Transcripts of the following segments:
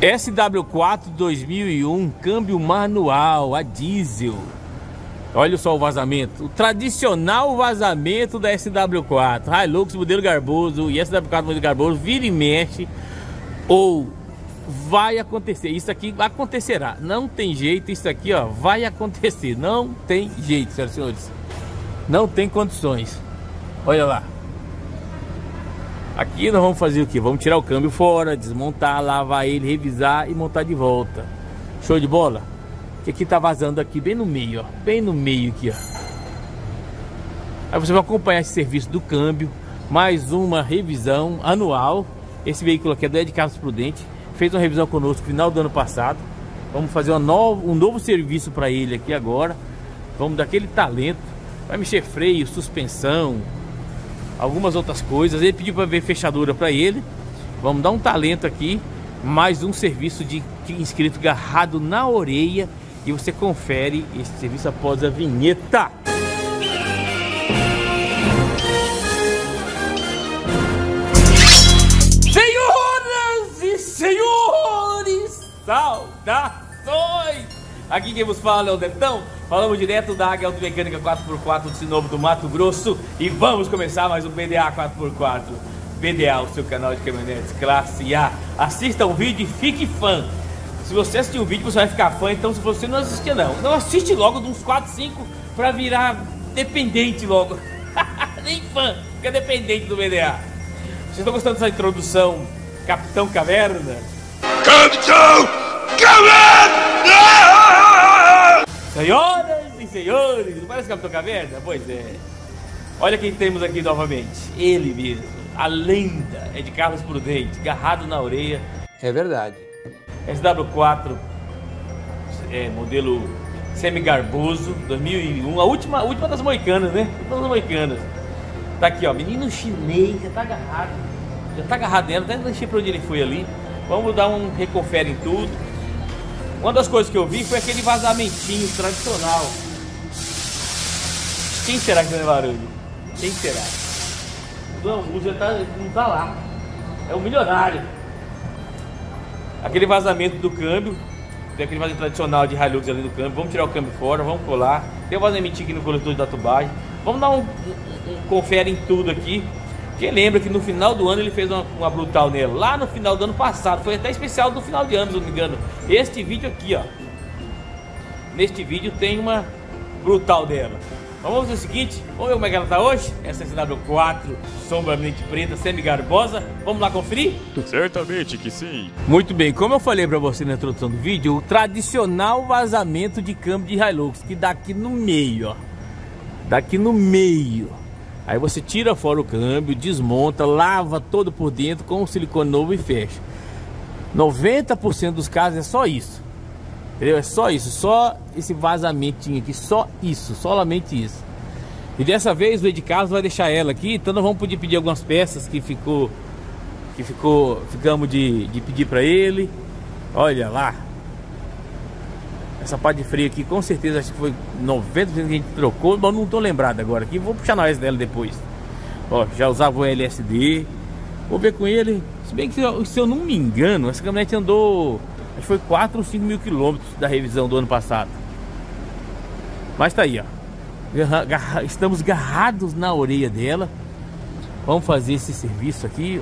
SW4 2001, câmbio manual, a diesel. Olha só o vazamento, o tradicional vazamento da SW4, Hilux modelo Garboso e SW4 modelo Garboso, vira e mexe ou vai acontecer. Isso aqui acontecerá, não tem jeito, isso aqui ó, vai acontecer, não tem jeito, senhoras e senhores. Não tem condições. Olha lá. Aqui nós vamos fazer o que? Vamos tirar o câmbio fora, desmontar, lavar ele, revisar e montar de volta. Show de bola? Que aqui tá vazando aqui bem no meio, ó. Bem no meio aqui, ó. Aí você vai acompanhar esse serviço do câmbio. Mais uma revisão anual. Esse veículo aqui é do Ed Carlos Prudente. Fez uma revisão conosco no final do ano passado. Vamos fazer um novo, um novo serviço para ele aqui agora. Vamos dar aquele talento. Vai mexer freio, suspensão, algumas outras coisas. Ele pediu para ver fechadura para ele. Vamos dar um talento aqui. Mais um serviço de inscrito agarrado na orelha. E você confere esse serviço após a vinheta. Senhoras e senhores, saudações! Aqui quem vos fala é o Detão. Falamos direto da Águia Automecânica 4x4 do Sinovo do Mato Grosso. E vamos começar mais um BDA 4x4. BDA, o seu canal de caminhonetes classe A. Assista o vídeo e fique fã. Se você assistir o vídeo, você vai ficar fã. Então, se você não assistir, não. Não assiste logo de uns 4, 5 para virar dependente logo. Nem fã, fica dependente do BDA. Vocês estão gostando dessa introdução, Capitão Caverna? Capitão Caverna! Senhoras e senhores, não parece Capitão Caverna? Pois é. Olha quem temos aqui novamente. Ele mesmo, a lenda é de Carlos Prudente, garrado na orelha. É verdade. SW4, é, modelo semi-garboso, 2001, a última, a última das moicanas, né? Última das moicanas. Tá aqui, ó, menino chinês, já tá agarrado. Já tá agarrado nela, até não sei pra onde ele foi ali. Vamos dar um reconfere em tudo. Uma das coisas que eu vi foi aquele vazamentinho tradicional. Quem será que vai barulho? Quem será? Não, o já tá, não tá lá. É o milionário. Aquele vazamento do câmbio. Tem aquele vazamento tradicional de Hilux ali do câmbio. Vamos tirar o câmbio fora, vamos colar. Tem o vazamento aqui no coletor da tubagem. Vamos dar um, um, um confere em tudo aqui. Quem lembra que no final do ano ele fez uma, uma, brutal nela? Lá no final do ano passado, foi até especial do final de ano, se não me engano. Este vídeo aqui, ó. Neste vídeo tem uma brutal dela. Vamos fazer o seguinte, vamos ver como é que ela tá hoje? Essa SW4, sombramente preta, semi-garbosa. Vamos lá conferir? Certamente que sim. Muito bem, como eu falei para você na introdução do vídeo, o tradicional vazamento de câmbio de Hilux, que dá aqui no meio, ó. Daqui no meio. Aí você tira fora o câmbio, desmonta, lava todo por dentro com silicone novo e fecha. 90% dos casos é só isso. Entendeu? É só isso, só esse vazamentinho aqui, só isso, solamente isso. E dessa vez o Ed Carlos vai deixar ela aqui, então nós vamos poder pedir algumas peças que ficou que ficou, ficamos de, de pedir para ele. Olha lá. Essa parte de freio aqui, com certeza acho que foi 90% que a gente trocou, mas não tô lembrado agora aqui. Vou puxar nós dela depois. Ó, já usava o LSD. Vou ver com ele. Se bem que se eu não me engano, essa caminhonete andou Acho que foi 4 ou 5 mil quilômetros da revisão do ano passado. Mas tá aí, ó. Estamos garrados na orelha dela. Vamos fazer esse serviço aqui.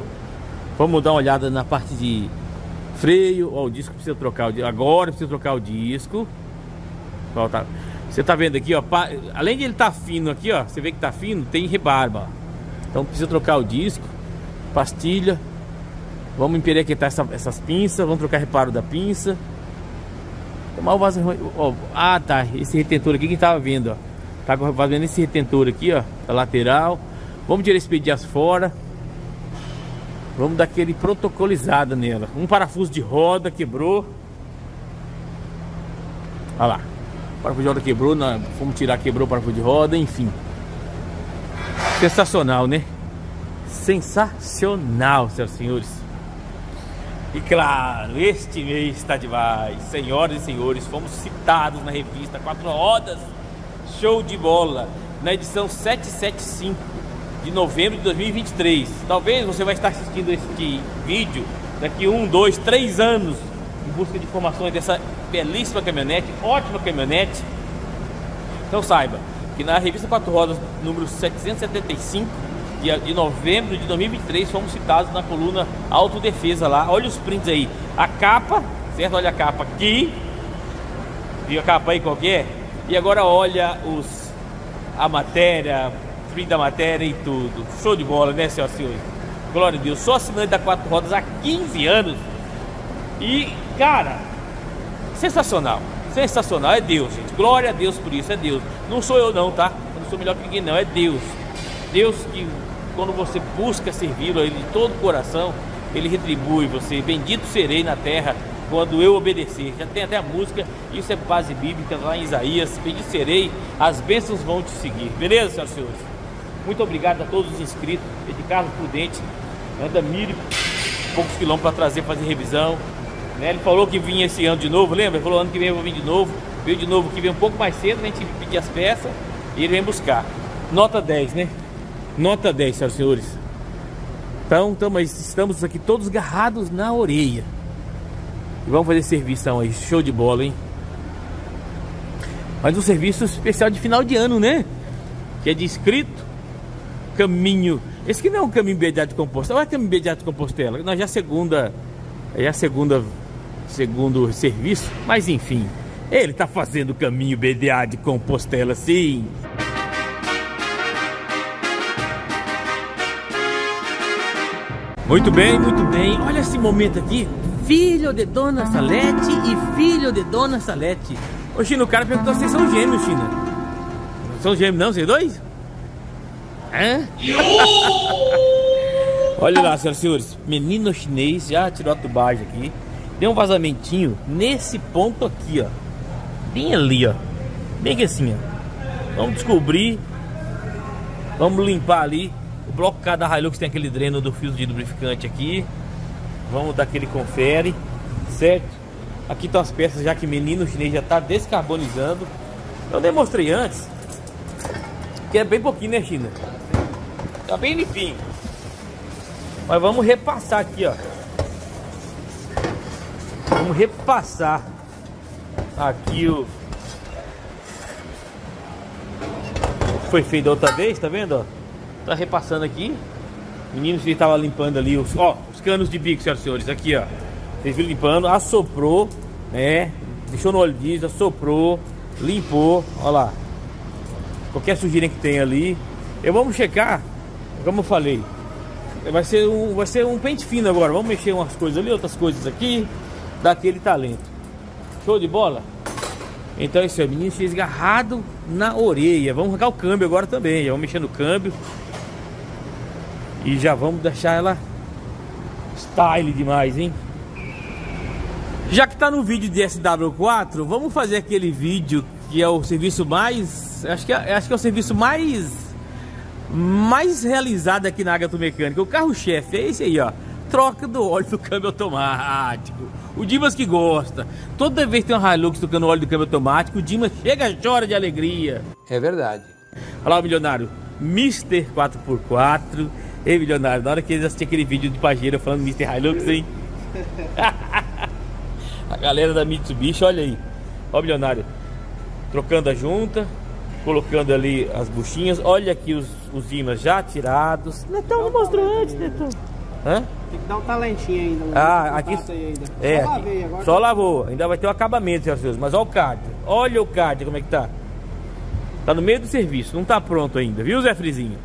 Vamos dar uma olhada na parte de freio. Ó, o disco precisa trocar. Agora precisa trocar o disco. Ó, tá. Você tá vendo aqui, ó. Além de ele tá fino aqui, ó. Você vê que tá fino, tem rebarba. Então precisa trocar o disco. Pastilha. Vamos emperequetar essa, essas pinças, vamos trocar reparo da pinça. Tomar o vaso. Ó, ah, tá. Esse retentor aqui que tava vendo, ó. Tá fazendo esse retentor aqui, ó. Da lateral. Vamos tirar esse pedaço fora. Vamos dar aquele protocolizado nela. Um parafuso de roda quebrou. Olha lá. O parafuso de roda quebrou. Na... Vamos tirar, quebrou o parafuso de roda, enfim. Sensacional, né? Sensacional, senhoras e senhores. E claro, este mês está demais. Senhoras e senhores, fomos citados na revista Quatro Rodas Show de Bola, na edição 775 de novembro de 2023. Talvez você vai estar assistindo este vídeo daqui um, dois, três anos em busca de informações dessa belíssima caminhonete, ótima caminhonete. Então saiba que na revista Quatro Rodas, número 775, de, novembro de 2023, fomos citados na coluna Autodefesa lá. Olha os prints aí. A capa, certo? Olha a capa aqui. Viu a capa aí qualquer? É? E agora olha os a matéria, da matéria e tudo. Show de bola, né, senhoras e senhores? Glória a Deus. Sou assinante da Quatro Rodas há 15 anos. E, cara, sensacional. Sensacional. É Deus, gente. Glória a Deus por isso. É Deus. Não sou eu, não, tá? Eu não sou melhor que ninguém, não. É Deus. Deus que, quando você busca servi-lo, Ele de todo o coração, Ele retribui você. Bendito serei na terra quando eu obedecer. Já tem até a música, isso é base bíblica lá em Isaías. Bendito serei, as bênçãos vão te seguir. Beleza, senhoras e senhores? Muito obrigado a todos os inscritos. De Carlos Prudente, anda mil poucos quilômetros para trazer, fazer revisão. Né? Ele falou que vinha esse ano de novo, lembra? Ele falou ano que vem eu vou vir de novo. Veio de novo que vem um pouco mais cedo, né? a gente pedir as peças e ele vem buscar. Nota 10, né? Nota 10, senhoras e senhores. Então, tamo, estamos aqui todos agarrados na orelha. E vamos fazer serviço aí, show de bola, hein? Mas um serviço especial de final de ano, né? Que é de inscrito, caminho. Esse que não é um caminho BDA de Compostela, é caminho BDA de Compostela. Nós já segunda, é a segunda, segundo serviço, mas enfim. Ele tá fazendo o caminho BDA de Compostela, sim. Muito bem, muito bem. Olha esse momento aqui. Filho de Dona Salete e filho de Dona Salete. Ô, China, o cara perguntou se são gêmeos, China. São gêmeos não, vocês dois? Hã? Olha lá, senhoras e senhores. Menino chinês já tirou a tubagem aqui. Deu um vazamentinho nesse ponto aqui, ó. Bem ali, ó. Bem assim, ó. Vamos descobrir. Vamos limpar ali bloco cada Hilux tem aquele dreno do fio de lubrificante aqui. Vamos dar aquele confere, certo? Aqui estão as peças já que menino chinês já está descarbonizando. Eu demonstrei antes que é bem pouquinho, né, China? Tá bem limpinho. Mas vamos repassar aqui, ó. Vamos repassar aqui o foi feito outra vez, tá vendo, ó? Tá repassando aqui. Menino que estava limpando ali os, ó, os canos de bico, senhoras e senhores. Aqui, ó. Vocês viram limpando, assoprou, né? Deixou no óleo diesel, assoprou, limpou, ó lá. Qualquer sujeira que tem ali. Eu vamos checar, como eu falei. Vai ser um, vai ser um pente fino agora. Vamos mexer umas coisas ali, outras coisas aqui. Daquele talento. Show de bola? Então é isso aí, menino esgarrado na orelha. Vamos arrancar o câmbio agora também. Já vamos mexer no câmbio. E já vamos deixar ela style demais, hein? Já que tá no vídeo de SW4, vamos fazer aquele vídeo que é o serviço mais... Acho que é, acho que é o serviço mais... Mais realizado aqui na Agato Mecânica. O carro-chefe é esse aí, ó. Troca do óleo do câmbio automático. O Dimas que gosta. Toda vez que tem um Hilux tocando óleo do câmbio automático, o Dimas chega e chora de alegria. É verdade. Olha lá o milionário. Mister 4x4 Ei, milionário, na hora que eles assistiram aquele vídeo de Pajero falando Mr. Hilux, hein? a galera da Mitsubishi, olha aí. Ó, milionário. Trocando a junta, colocando ali as buchinhas. Olha aqui os, os imãs já tirados. Netão não mostrou antes, Netão. Hã? Tem que dar um talentinho ainda. Ah, aqui. Ainda. É, só, lavei, agora só tá... lavou. Ainda vai ter o um acabamento, senhoras Mas olha o card. Olha o card como é que tá. Tá no meio do serviço, não tá pronto ainda, viu, Zé Frizinho?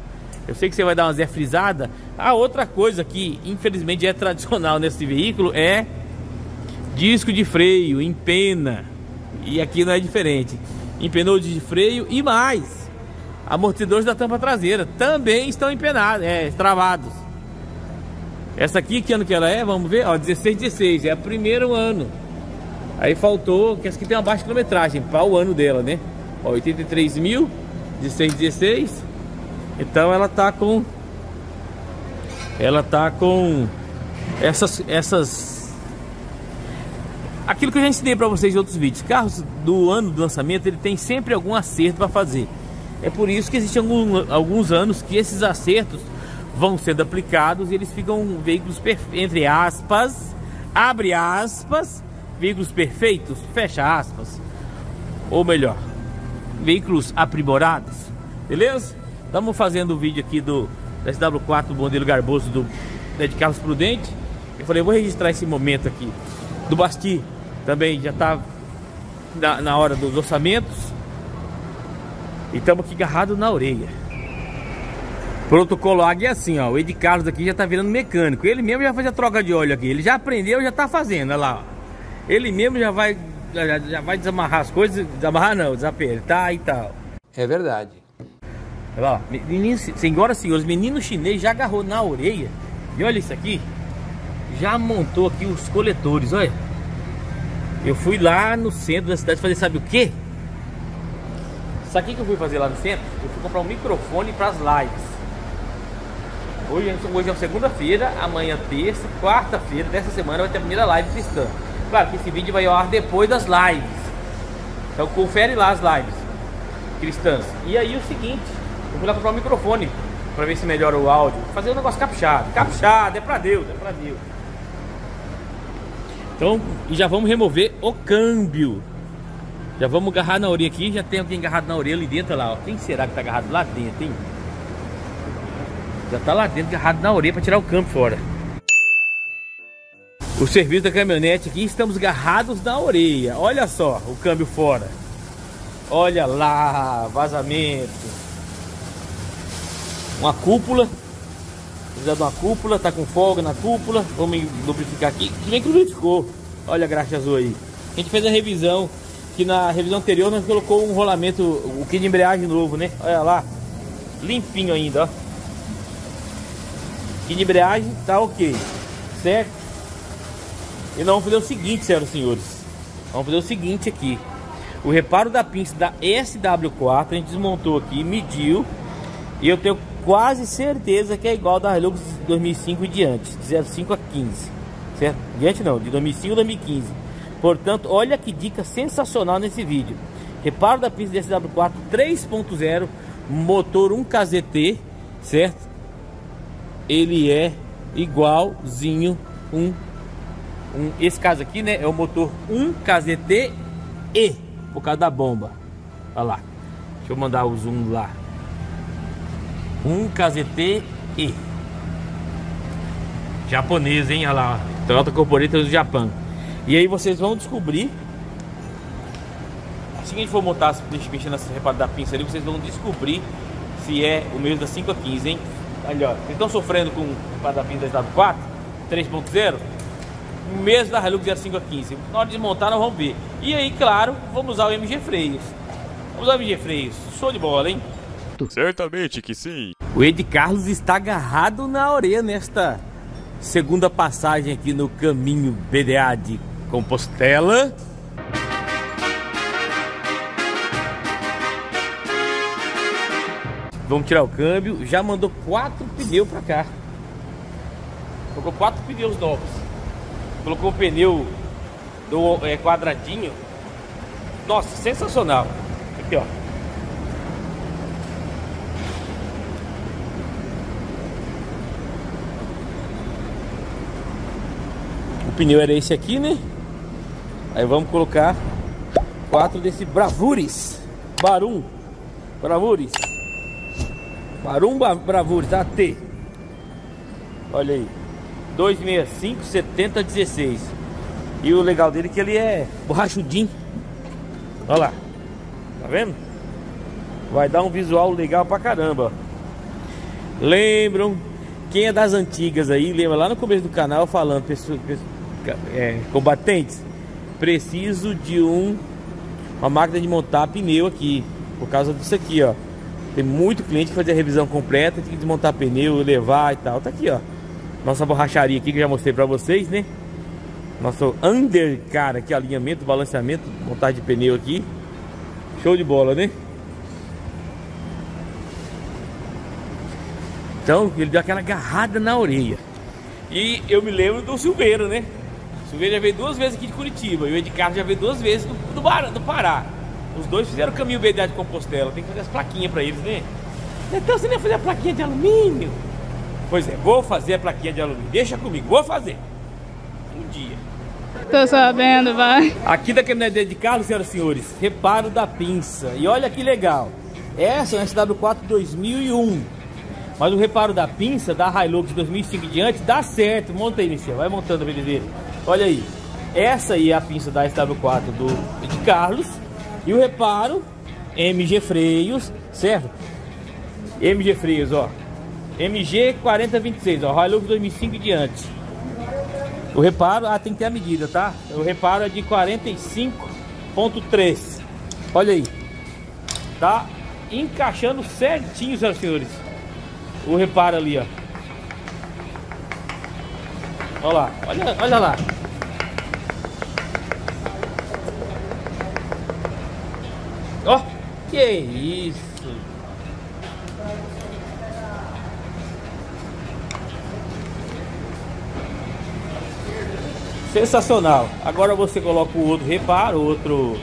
Eu sei que você vai dar uma zé frisada. A outra coisa que infelizmente é tradicional nesse veículo é disco de freio em pena. E aqui não é diferente. Empenou de freio e mais. Amortecedores da tampa traseira também estão empenados, é, travados. Essa aqui, que ano que ela é? Vamos ver, ó, 16, 16, é o primeiro ano. Aí faltou, que essa aqui tem uma baixa quilometragem para o ano dela, né? Ó, 83 mil, 16, 16. Então ela tá com ela tá com essas essas aquilo que eu já ensinei para vocês em outros vídeos. Carros do ano do lançamento, ele tem sempre algum acerto para fazer. É por isso que existem alguns anos que esses acertos vão sendo aplicados e eles ficam veículos entre aspas, abre aspas, veículos perfeitos, fecha aspas. Ou melhor, veículos aprimorados, beleza? Estamos fazendo o vídeo aqui do SW4 do modelo Garboso do né, de Carlos Prudente. Eu falei, eu vou registrar esse momento aqui. Do Basti também já está na, na hora dos orçamentos. E estamos aqui agarrados na orelha. Protocolo Águia é assim, ó. O Ed Carlos aqui já tá virando mecânico. Ele mesmo já faz a troca de óleo aqui. Ele já aprendeu, já tá fazendo, olha lá. Ó. Ele mesmo já vai já, já vai desamarrar as coisas. Desamarrar não, desapertar e tal. É verdade. Olha lá, menino, senhoras e senhores, menino chinês já agarrou na orelha. E olha isso aqui. Já montou aqui os coletores, olha. Eu fui lá no centro da cidade fazer sabe o quê? Sabe o que eu fui fazer lá no centro? Eu fui comprar um microfone para as lives. Hoje, hoje é segunda-feira, amanhã terça, quarta-feira dessa semana vai ter a primeira live cristã. Claro que esse vídeo vai ao ar depois das lives. Então confere lá as lives cristãs. E aí o seguinte, eu fui lá comprar um microfone para ver se melhora o áudio. Fazer um negócio caprichado. Caprichado, é para Deus, é para Deus. Então, e já vamos remover o câmbio. Já vamos agarrar na orelha aqui. Já tem alguém agarrado na orelha ali dentro lá. Ó. Quem será que tá agarrado lá dentro, hein? Já tá lá dentro agarrado na orelha para tirar o câmbio fora. O serviço da caminhonete aqui, estamos agarrados na orelha. Olha só o câmbio fora. Olha lá, vazamento. Uma cúpula. Precisa de uma cúpula, tá com folga na cúpula. Vamos lubrificar aqui. Que nem que lubrificou. Olha a graxa azul aí. A gente fez a revisão. Que na revisão anterior nós colocou um rolamento, o kit de embreagem novo, né? Olha lá. Limpinho ainda, ó. Kit de embreagem tá ok. Certo? E nós vamos fazer o seguinte, senhoras e senhores. Vamos fazer o seguinte aqui. O reparo da pinça da SW4 a gente desmontou aqui, mediu. E eu tenho quase certeza que é igual da Hilux de 2005 e diante, de 05 a 15, certo? Diante não, de 2005 a 2015. Portanto, olha que dica sensacional nesse vídeo. Reparo da pista DSW4 3.0, motor 1KZT, certo? Ele é igualzinho um, um esse caso aqui, né, é o motor 1KZT E, por causa da bomba. Olha lá. Deixa eu mandar o zoom lá um KZT E. Japonês, hein? Olha lá, Toyota Corporation do Japão. E aí vocês vão descobrir. Assim que a gente for montar, mexer nessa reparo da pinça ali, vocês vão descobrir se é o mesmo da 5 a 15, hein? Ali, ó. Vocês estão sofrendo com o reparo da pinça da W4 3.0? O mesmo da Hilux 05 a 15. Na hora de montar, nós vamos ver. E aí, claro, vamos usar o MG Freios. Vamos usar o MG Freios. Show de bola, hein? Certamente que sim. O Ed Carlos está agarrado na orelha nesta segunda passagem aqui no caminho BDA de Compostela. Vamos tirar o câmbio. Já mandou quatro pneus para cá. Colocou quatro pneus novos. Colocou o pneu do é, quadradinho. Nossa, sensacional. Aqui, ó. O pneu era esse aqui, né? Aí vamos colocar quatro desse Bravures. Barum. Bravures. Barum Bravures AT. Olha aí. 265 70 16. E o legal dele é que ele é borrachudinho. Olha lá. Tá vendo? Vai dar um visual legal pra caramba. Lembram? Quem é das antigas aí, lembra lá no começo do canal falando, pessoas, é, combatentes, preciso de um uma máquina de montar pneu aqui, por causa disso aqui, ó. Tem muito cliente que fazia a revisão completa, tem que desmontar pneu, levar e tal. Tá aqui, ó. Nossa borracharia aqui que eu já mostrei pra vocês, né? Nosso undercar aqui, alinhamento, balanceamento, montagem de pneu aqui. Show de bola, né? Então, ele deu aquela agarrada na orelha. E eu me lembro do Silveiro, né? O Silveiro já veio duas vezes aqui de Curitiba. E o Ed Carlos já veio duas vezes do, do, do Pará. Os dois fizeram o caminho BDA de Compostela. Tem que fazer as plaquinhas pra eles, né? Então você nem fazer a plaquinha de alumínio? Pois é, vou fazer a plaquinha de alumínio. Deixa comigo, vou fazer. Um dia. Tô sabendo, vai. Aqui da caminhonete de carro, senhoras e senhores, reparo da pinça. E olha que legal. Essa é uma SW4 2001. Mas o reparo da pinça da Hilux 2005 em diante dá certo. Monta aí, Michel. Vai montando pra ele ver. Olha aí. Essa aí é a pinça da SW4 do, de Carlos. E o reparo, MG Freios, certo? MG Freios, ó. MG 4026, ó. Hilux 2005 em diante. O reparo, ah, tem que ter a medida, tá? O reparo é de 45.3. Olha aí. Tá encaixando certinho, senhoras e senhores. O reparo ali, ó. Olha lá, olha, olha lá. Ó, oh, que isso. Sensacional. Agora você coloca o outro reparo, outro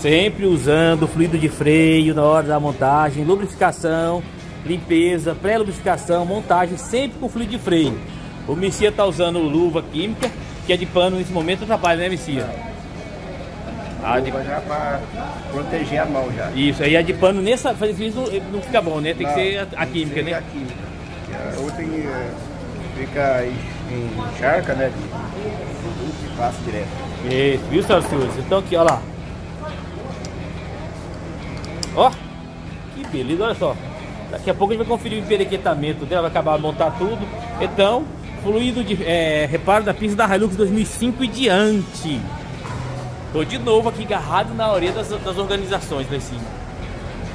sempre usando fluido de freio na hora da montagem, lubrificação, limpeza, pré-lubrificação, montagem, sempre com fluido de freio. O Messia tá usando luva química, que é de pano nesse momento atrapalha, né Messia? Ah, de... já para proteger a mão já. Isso, aí a de pano nessa fazer isso não, não fica bom, né? Tem não, que ser a, a química, né? A química. A outra é, fica em encharca, né? E passa direto. Isso, viu, senhoras e senhores? Então aqui, olha lá. Ó, que beleza, olha só. Daqui a pouco a gente vai conferir o emperequetamento dela, vai acabar de montar tudo. Então, fluido de é, reparo da pista da Hilux 2005 e diante. Tô de novo aqui agarrado na orelha das, das organizações em cima.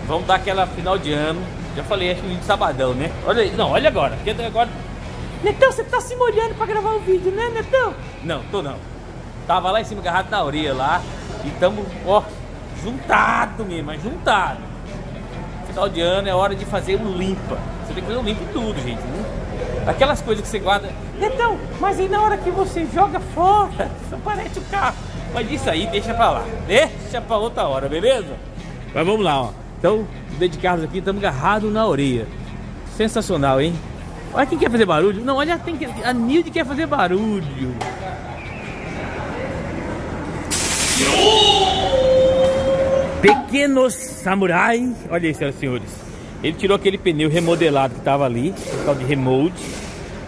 Vamos dar aquela final de ano. Já falei, acho que de sabadão, né? Olha aí, não, olha agora. Porque agora. Netão, você tá se molhando pra gravar o vídeo, né, Netão? Não, tô não. Tava lá em cima agarrado na orelha lá. E tamo, ó, juntado mesmo, mas juntado. Final de ano é hora de fazer um limpa. Você tem que fazer um limpa em tudo, gente. Né? Aquelas coisas que você guarda. Então, mas aí na hora que você joga fora, aparece o carro. Mas isso aí deixa pra lá. Deixa pra outra hora, beleza? Mas vamos lá, ó. Então, dedicados aqui, estamos agarrados na orelha. Sensacional, hein? Olha quem quer fazer barulho. Não, olha, tem que... a Nilde quer fazer barulho. Pequenos Samurai. Olha aí, senhoras e senhores. Ele tirou aquele pneu remodelado que estava ali, tal de remold.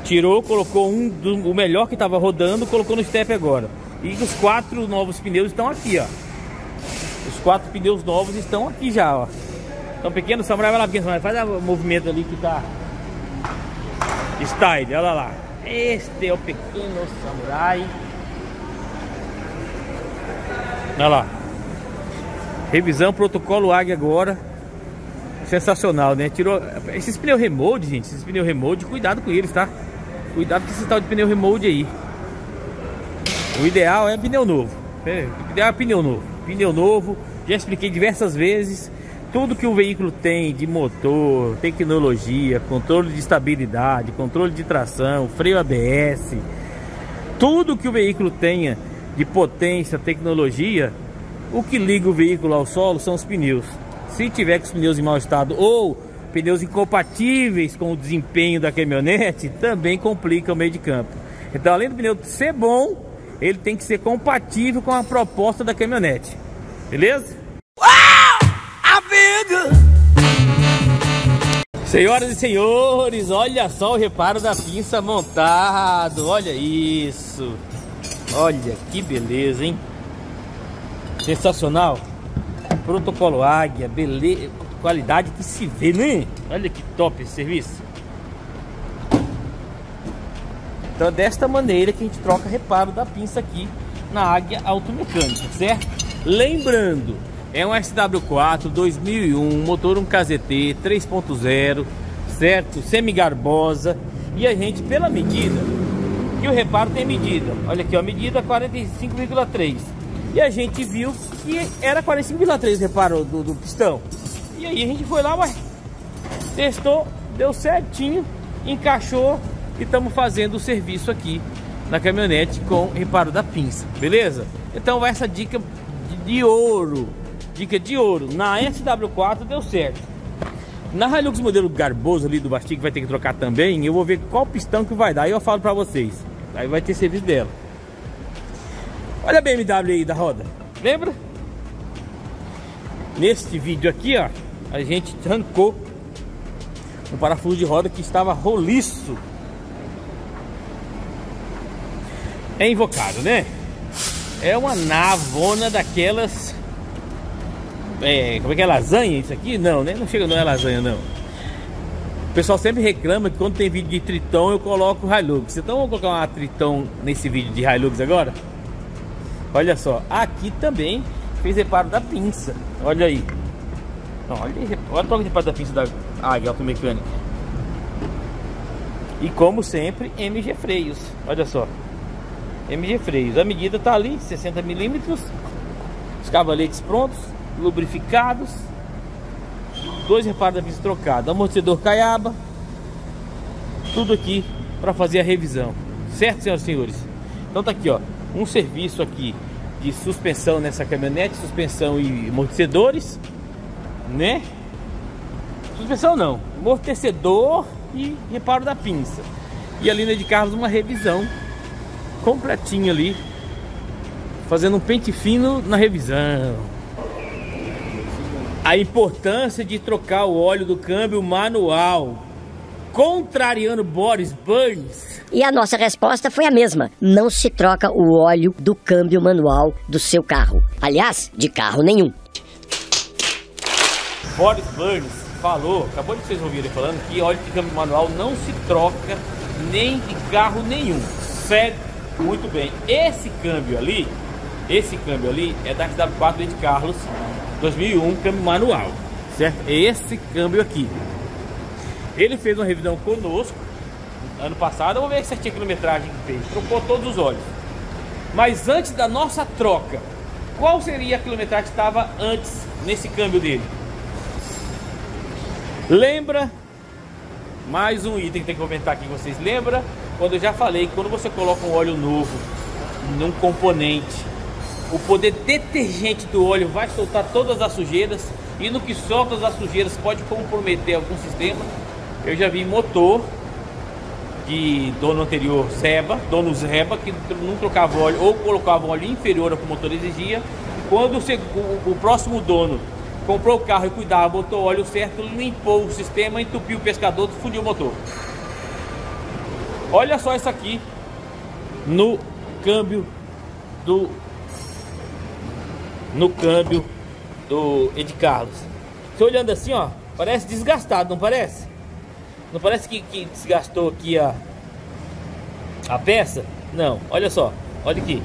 Tirou, colocou um do o melhor que estava rodando, colocou no step agora. E os quatro novos pneus estão aqui, ó. Os quatro pneus novos estão aqui já, ó. Então, pequeno samurai, vai lá, pequeno samurai, faz o movimento ali que tá style, olha lá. Este é o pequeno samurai. Olha lá. Revisão protocolo Águia agora. Sensacional, né? Tirou esses pneus remote, gente, esses pneus remote, cuidado com eles, tá? Cuidado com esse tal de pneu remote aí. O ideal é pneu novo. É, o ideal é pneu novo. Pneu novo, já expliquei diversas vezes. Tudo que o veículo tem de motor, tecnologia, controle de estabilidade, controle de tração, freio ABS, tudo que o veículo tenha de potência, tecnologia, o que liga o veículo ao solo são os pneus. Se tiver com os pneus em mau estado ou pneus incompatíveis com o desempenho da caminhonete, também complica o meio de campo. Então, além do pneu ser bom, ele tem que ser compatível com a proposta da caminhonete. Beleza? Uau! Amigo! Senhoras e senhores, olha só o reparo da pinça montado. Olha isso. Olha que beleza, hein? Sensacional. Protocolo Águia, beleza, qualidade que se vê, né? Olha que top esse serviço. Então é desta maneira que a gente troca reparo da pinça aqui na Águia Automecânica, certo? Lembrando, é um SW4 2001, motor 1KZT 3.0, certo? Semi-garbosa. E a gente, pela medida, que o reparo tem medida. Olha aqui, ó, medida 45,3 e a gente viu que era 45,3 reparo do, do pistão. E aí a gente foi lá, ué, testou, deu certinho, encaixou e estamos fazendo o serviço aqui na caminhonete com reparo da pinça, beleza? Então essa dica de, ouro, dica de ouro, na SW4 deu certo. Na Hilux modelo garboso ali do Basti que vai ter que trocar também, eu vou ver qual pistão que vai dar e eu falo pra vocês. Aí vai ter serviço dela. Olha a BMW aí da roda. Lembra? Neste vídeo aqui, ó, a gente arrancou um parafuso de roda que estava roliço. É invocado, né? É uma navona daquelas é, como é que é lasanha isso aqui? Não, né? Não chega, não é lasanha não. O pessoal sempre reclama que quando tem vídeo de Triton eu coloco Hilux. Então vamos colocar uma Triton nesse vídeo de Hilux agora? Olha só, aqui também fez reparo da pinça. Olha aí. olha, olha o toque de reparo da pinça da Águia Automecânica. E como sempre, MG Freios. Olha só. MG Freios. A medida tá ali, 60 milímetros. Os cavaletes prontos lubrificados, dois reparos da pista trocada, amortecedor caiaba, tudo aqui para fazer a revisão, certo, senhoras e senhores? Então tá aqui, ó, um serviço aqui de suspensão nessa caminhonete, suspensão e amortecedores, né? Suspensão não, amortecedor e reparo da pinça. E ali na de Carlos uma revisão completinha ali, fazendo um pente fino na revisão a importância de trocar o óleo do câmbio manual, contrariando Boris Burns. E a nossa resposta foi a mesma: não se troca o óleo do câmbio manual do seu carro. Aliás, de carro nenhum. Boris Burns falou, acabou de vocês ouvirem falando que óleo de câmbio manual não se troca nem de carro nenhum. Sério, muito bem. Esse câmbio ali, esse câmbio ali é da XW4 de Carlos 2001, câmbio manual, certo? É esse câmbio aqui. Ele fez uma revisão conosco ano passado, vamos ver certinho a quilometragem que fez. Trocou todos os óleos. Mas antes da nossa troca, qual seria a quilometragem que estava antes nesse câmbio dele? Lembra? Mais um item que tem que comentar aqui vocês. Lembra quando eu já falei que quando você coloca um óleo novo num componente o poder detergente do óleo vai soltar todas as sujeiras e no que solta as sujeiras pode comprometer algum sistema. Eu já vi motor de dono anterior Zeba, dono Zeba, que não trocava óleo ou colocava óleo inferior ao que o motor exigia. Quando o, próximo dono comprou o carro e cuidava, botou óleo certo, limpou o sistema, entupiu o pescador, fundiu o motor. Olha só isso aqui no câmbio do no câmbio do Ed Carlos. Você olhando assim, ó, parece desgastado, não parece? Não parece que, que desgastou aqui a, a peça? Não, olha só, olha aqui.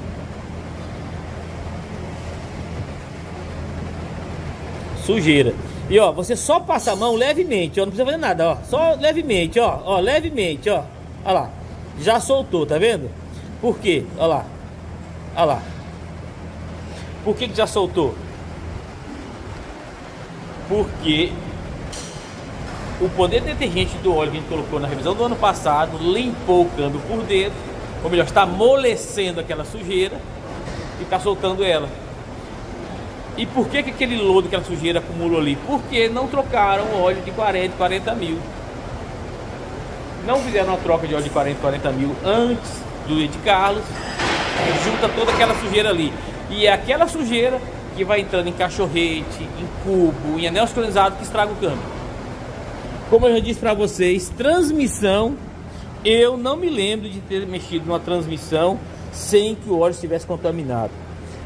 Sujeira. E ó, você só passa a mão levemente, ó, não precisa fazer nada, ó, só levemente, ó, ó, levemente, ó. Olha lá. Já soltou, tá vendo? Por quê? Olha lá. Olha lá. Por que, que já soltou? Porque o poder detergente do óleo que a gente colocou na revisão do ano passado limpou o câmbio por dentro, ou melhor, está amolecendo aquela sujeira e está soltando ela. E por que, que aquele lodo, aquela sujeira acumulou ali? Porque não trocaram óleo de 40, 40 mil. Não fizeram a troca de óleo de 40, 40 mil antes do Ed Carlos. Junta toda aquela sujeira ali. E é aquela sujeira que vai entrando em cachorrete, em cubo, em anel sincronizado que estraga o câmbio. Como eu já disse para vocês, transmissão, eu não me lembro de ter mexido numa transmissão sem que o óleo estivesse contaminado.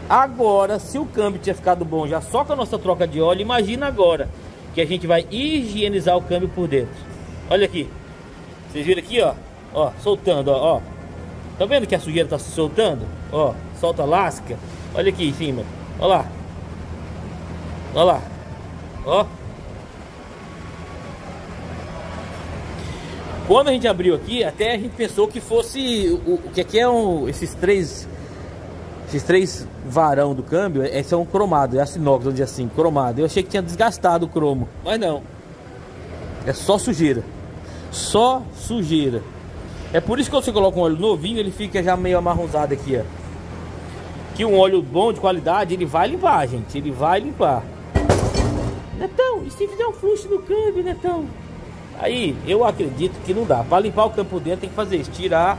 Agora, se o câmbio tinha ficado bom já só com a nossa troca de óleo, imagina agora que a gente vai higienizar o câmbio por dentro. Olha aqui. Vocês viram aqui, ó? Ó, soltando, ó, ó. Tá vendo que a sujeira tá se soltando? Ó, solta lasca. Olha aqui em cima. Olha lá. Olha lá. Ó. Quando a gente abriu aqui, até a gente pensou que fosse o, o que aqui é um, esses três esses três varão do câmbio, é, são cromado, é inox, vamos dizer assim, cromado. Eu achei que tinha desgastado o cromo, mas não. É só sujeira. Só sujeira. É por isso que você coloca um óleo novinho, ele fica já meio amarronzado aqui, ó que um óleo bom de qualidade, ele vai limpar, gente. Ele vai limpar. Netão, e se fizer um fluxo no câmbio, Netão? Aí, eu acredito que não dá. Para limpar o campo dentro tem que fazer isso. Tirar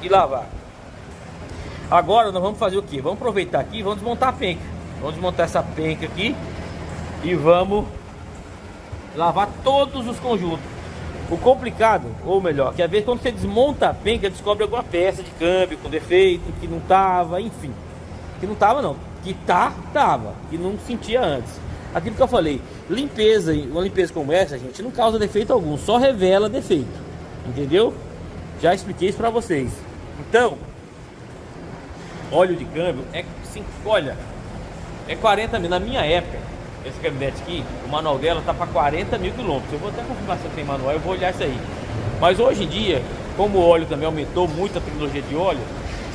e lavar. Agora nós vamos fazer o que? Vamos aproveitar aqui e vamos desmontar a penca. Vamos desmontar essa penca aqui e vamos lavar todos os conjuntos. O complicado, ou melhor, que às vezes quando você desmonta a penca, descobre alguma peça de câmbio com defeito, que não tava, enfim. Que não tava não, que tá, tava, que não sentia antes. Aquilo que eu falei, limpeza, uma limpeza como essa, gente, não causa defeito algum, só revela defeito. Entendeu? Já expliquei isso pra vocês. Então, óleo de câmbio é, sim, olha, é 40 mil. Na minha época, esse caminhonete aqui, o manual dela tá para 40 mil quilômetros. Eu vou até confirmar se tem manual, eu vou olhar isso aí. Mas hoje em dia, como o óleo também aumentou muito a tecnologia de óleo,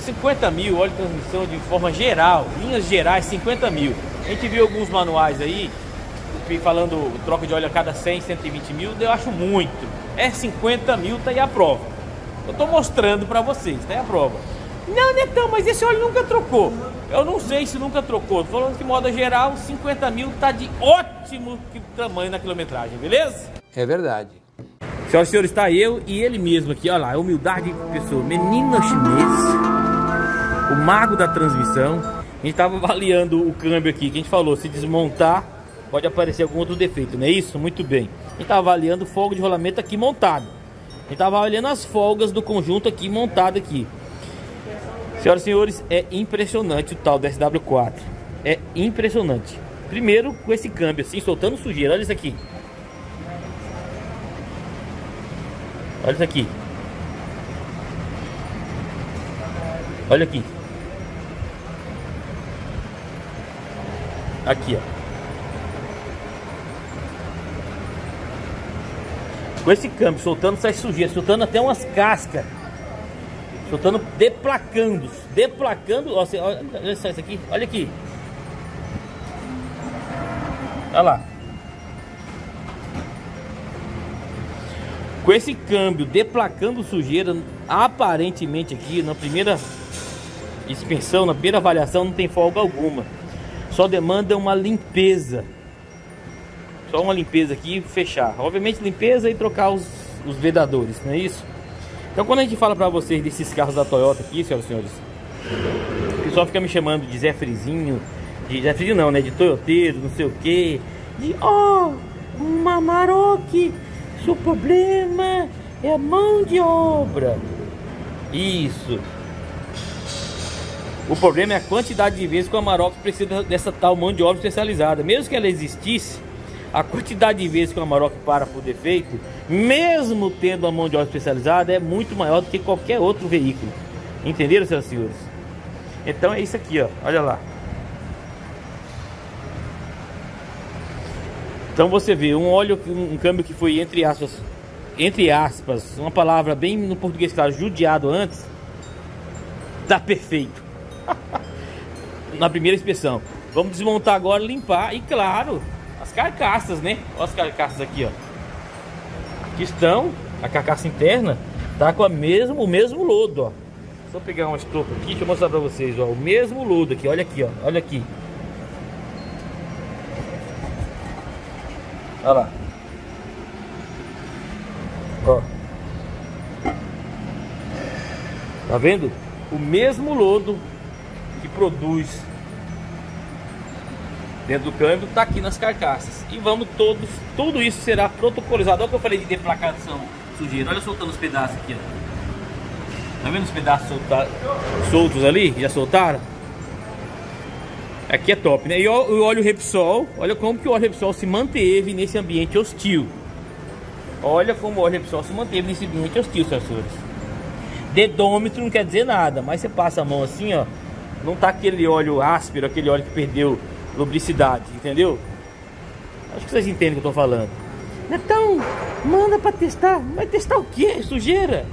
50 mil, óleo de transmissão de forma geral, linhas gerais, 50 mil. A gente viu alguns manuais aí, falando troca de óleo a cada 100, 120 mil, eu acho muito. É 50 mil, tá aí a prova. Eu tô mostrando para vocês, tá aí a prova. Não, Netão, mas esse óleo nunca trocou. Eu não sei se nunca trocou. Tô falando que, moda geral, 50 mil tá de ótimo tamanho na quilometragem, beleza? É verdade. Senhoras e senhores, está eu e ele mesmo aqui, olha lá, humildade de pessoa, menino chinês, o mago da transmissão. A gente estava avaliando o câmbio aqui, que a gente falou, se desmontar, pode aparecer algum outro defeito, não é isso? Muito bem. A gente estava avaliando o fogo de rolamento aqui montado. A gente estava avaliando as folgas do conjunto aqui montado aqui. Senhoras e senhores, é impressionante o tal da SW4. É impressionante. Primeiro com esse câmbio assim, soltando sujeira. Olha isso aqui. Olha isso aqui. Olha aqui. Aqui, ó. Com esse câmbio soltando sai sujeira, soltando até umas cascas. Soltando deplacando, deplacando, ó, olha, olha só isso aqui, olha aqui. Olha lá. Com esse câmbio deplacando sujeira, aparentemente aqui na primeira inspeção, na primeira avaliação não tem folga alguma. Só demanda uma limpeza. Só uma limpeza aqui e fechar. Obviamente limpeza e trocar os, os vedadores, não é isso? Então quando a gente fala pra vocês desses carros da Toyota aqui, senhoras e senhores, o pessoal fica me chamando de Zé Frizinho, de Zé Frizinho não, né? De Toyoteiro, não sei o que. De, ó, oh, uma Maroc, seu problema é a mão de obra. Isso. O problema é a quantidade de vezes que a Maroc precisa dessa tal mão de obra especializada. Mesmo que ela existisse, a quantidade de vezes que o Amarok para por defeito, mesmo tendo a mão de obra especializada, é muito maior do que qualquer outro veículo. Entenderam, senhoras e senhores? Então é isso aqui, ó. Olha lá. Então você vê um óleo, um câmbio que foi entre aspas, entre aspas, uma palavra bem no português claro, judiado antes, tá perfeito. Na primeira inspeção. Vamos desmontar agora, limpar e claro, as carcaças, né? Olha as carcaças aqui, ó. Que estão, a carcaça interna tá com a mesmo, o mesmo lodo, ó. Só pegar uma estopa aqui, deixa eu mostrar pra vocês, ó. O mesmo lodo aqui, olha aqui, ó. Olha aqui. Olha lá. Ó. Tá vendo? O mesmo lodo que produz dentro do câmbio está aqui nas carcaças. E vamos todos, tudo isso será protocolizado. Olha o que eu falei de deplacação sujeira. Olha soltando os pedaços aqui, ó. Tá vendo os pedaços soltar, soltos ali? Já soltaram? Aqui é top, né? E o óleo Repsol, olha como que o óleo Repsol se manteve nesse ambiente hostil. Olha como o óleo Repsol se manteve nesse ambiente hostil, senhores. Dedômetro não quer dizer nada, mas você passa a mão assim, ó. Não tá aquele óleo áspero, aquele óleo que perdeu lubricidade, entendeu? Acho que vocês entendem o que eu tô falando. Então, manda pra testar. Vai testar o quê? Sujeira?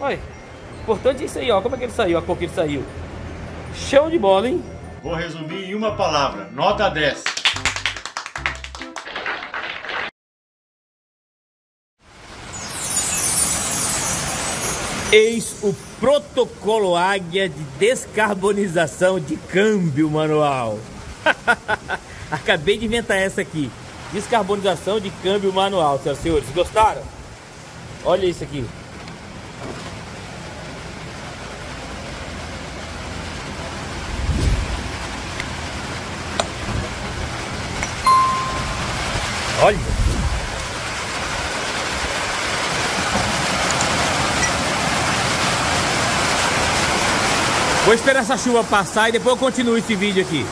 Olha, importante é isso aí, ó. Como é que ele saiu? A cor que ele saiu. Show de bola, hein? Vou resumir em uma palavra. Nota 10. Eis o protocolo Águia de descarbonização de câmbio manual. Acabei de inventar essa aqui. Descarbonização de câmbio manual, senhoras e senhores. Gostaram? Olha isso aqui. Olha. Vou esperar essa chuva passar e depois eu continuo esse vídeo aqui.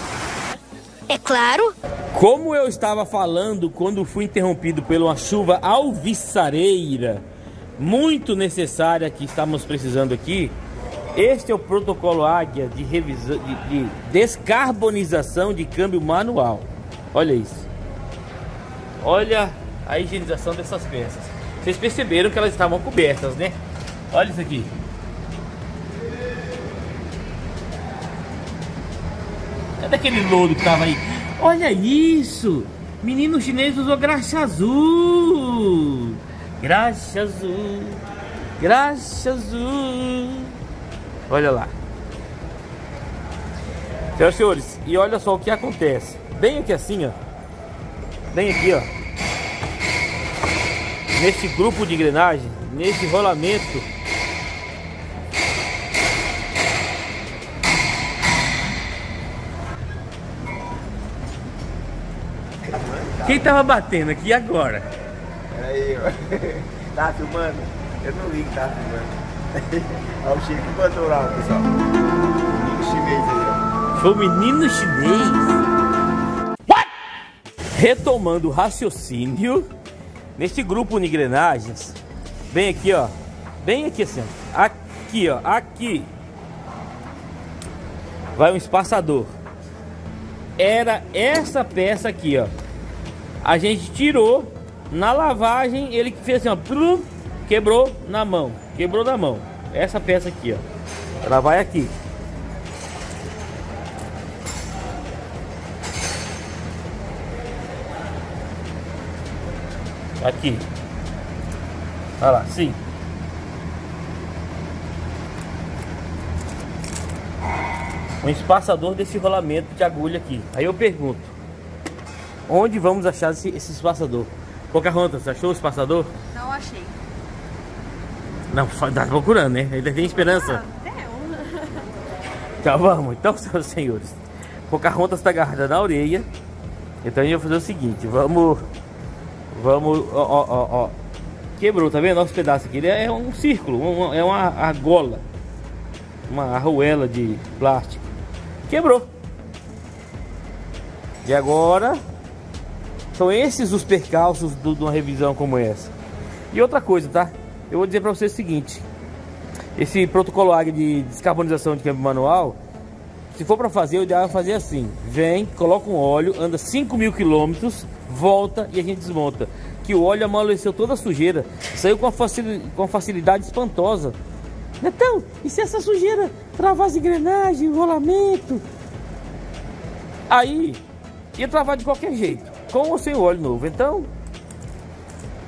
É claro. Como eu estava falando quando fui interrompido por uma chuva alviçareira, muito necessária que estamos precisando aqui, este é o protocolo Águia de, revisão, de, de descarbonização de câmbio manual. Olha isso. Olha a higienização dessas peças. Vocês perceberam que elas estavam cobertas, né? Olha isso aqui. Cadê aquele lodo que tava aí? Olha isso! Menino chinês usou graxa azul! Graxa azul! Graxa azul! Olha lá. Senhoras e senhores, e olha só o que acontece. Bem aqui assim, ó. Bem aqui, ó. Neste grupo de engrenagem, nesse rolamento. Quem tava batendo aqui agora? Peraí, ó. Tá filmando? Eu não vi que tá filmando. Olha o Chico que mandou lá, pessoal. Menino chinês aí, ó. Foi o menino chinês. What? Retomando o raciocínio, neste grupo de engrenagens, bem aqui, ó. Bem aqui assim, ó. Aqui, ó. Aqui. Vai um espaçador. Era essa peça aqui, ó. A gente tirou na lavagem, ele fez assim, ó. Plum, quebrou na mão. Quebrou na mão. Essa peça aqui, ó. Ela vai aqui. Aqui. Olha lá, sim. Um espaçador desse rolamento de agulha aqui. Aí eu pergunto: onde vamos achar esse, esse espaçador? Pocahontas, achou o espaçador? Não achei. Não, tá procurando, né? Ainda tem esperança. Então vamos, então, senhoras e senhores. Pocahontas tá agarrada na orelha. Então a gente vai fazer o seguinte: vamos. Vamos, ó, ó, ó, ó. Quebrou, tá vendo? Nosso pedaço aqui. Ele é um círculo, uma- é uma argola. Uma arruela de plástico. Quebrou. E agora. São esses os percalços de uma revisão como essa. E outra coisa, tá? Eu vou dizer pra vocês o seguinte. Esse protocolo AG de descarbonização de câmbio manual, se for para fazer, o ideal é fazer assim: vem, coloca um óleo, anda 5 mil quilômetros, volta e a gente desmonta. Que o óleo amoleceu toda a sujeira, saiu com uma facilidade espantosa. Então, e se essa sujeira travar as engrenagens? Aí, ia travar de qualquer jeito, com ou sem óleo novo. Então,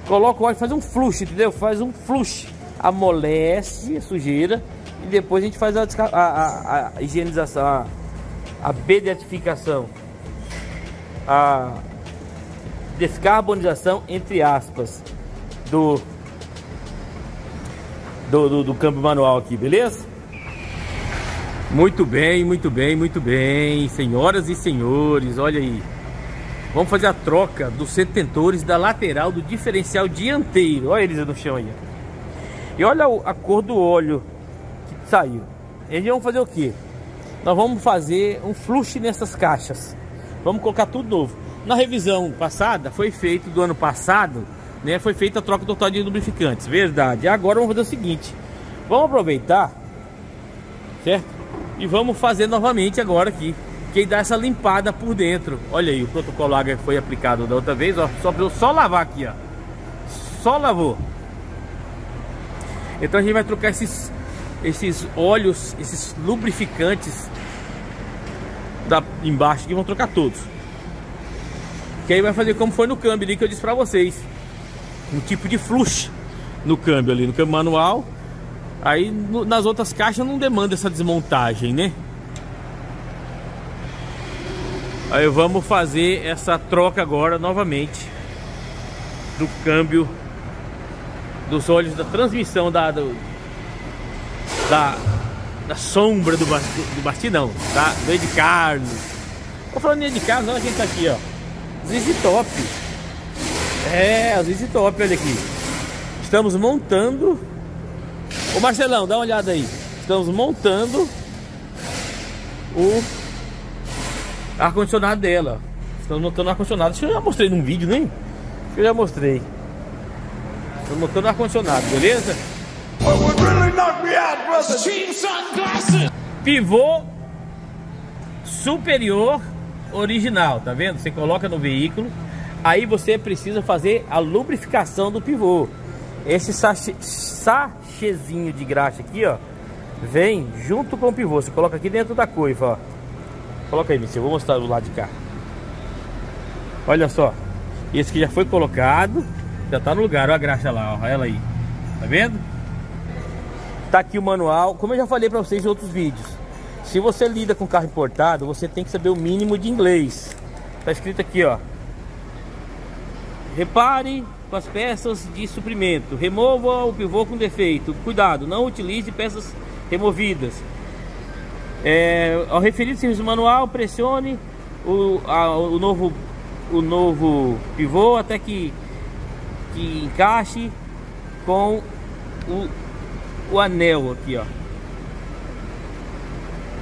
coloca o óleo, faz um flush, entendeu? Faz um flush, amolece a sujeira e depois a gente faz a, a, a- a higienização, a, a beatificação, a descarbonização, entre aspas, do, do, do, do câmbio manual aqui, beleza? Muito bem, muito bem, muito bem, senhoras e senhores, olha aí. Vamos fazer a troca dos setentores da lateral do diferencial dianteiro. Olha eles no chão aí. E olha a cor do óleo que saiu. E gente vamos fazer o que? Nós vamos fazer um flush nessas caixas. Vamos colocar tudo novo. Na revisão passada, foi feito do ano passado, né? Foi feita a troca total de lubrificantes. Verdade. Agora vamos fazer o seguinte. Vamos aproveitar, certo? E vamos fazer novamente agora aqui. Que aí dá essa limpada por dentro. Olha aí, o protocolo água que foi aplicado da outra vez, ó. Só para eu só lavar aqui, ó. Só lavou. Então a gente vai trocar esses, esses óleos, esses lubrificantes da, embaixo aqui, vão trocar todos. Que aí vai fazer como foi no câmbio ali que eu disse pra vocês. Um tipo de flush no câmbio ali, no câmbio manual. Aí no- nas outras caixas não demanda essa desmontagem, né? Aí vamos fazer essa troca agora novamente do câmbio dos olhos da transmissão da do, da, da sombra do, do bastidão, tá? Do Ed Carlos. Tô falando em Ed Carlos, olha quem tá aqui, ó. Zizi Top. É, as Easy Top, olha aqui. Estamos montando. Ô Marcelão, dá uma olhada aí. Estamos montando o ar-condicionado dela. Estamos montando o ar-condicionado. Acho que eu já mostrei num vídeo, nem? Acho que eu já mostrei. Estamos montando o ar-condicionado, beleza? Pivô superior original, tá vendo? Você coloca no veículo, aí você precisa fazer a lubrificação do pivô. Esse sachê, sachêzinho de graxa aqui, ó, vem junto com o pivô. Você coloca aqui dentro da coifa, ó. Coloca aí, Missy, eu vou mostrar do lado de cá. Olha só. Esse que já foi colocado, já tá no lugar, ó a graxa lá, ó, ela aí. Tá vendo? Tá aqui o manual, como eu já falei para vocês em outros vídeos. Se você lida com carro importado, você tem que saber o mínimo de inglês. Tá escrito aqui, ó. Repare com as peças de suprimento. Remova o pivô com defeito. Cuidado, não utilize peças removidas. É, ao referir-se ao manual, pressione o, a, o, novo, o novo pivô até que, que encaixe com o, o anel aqui, ó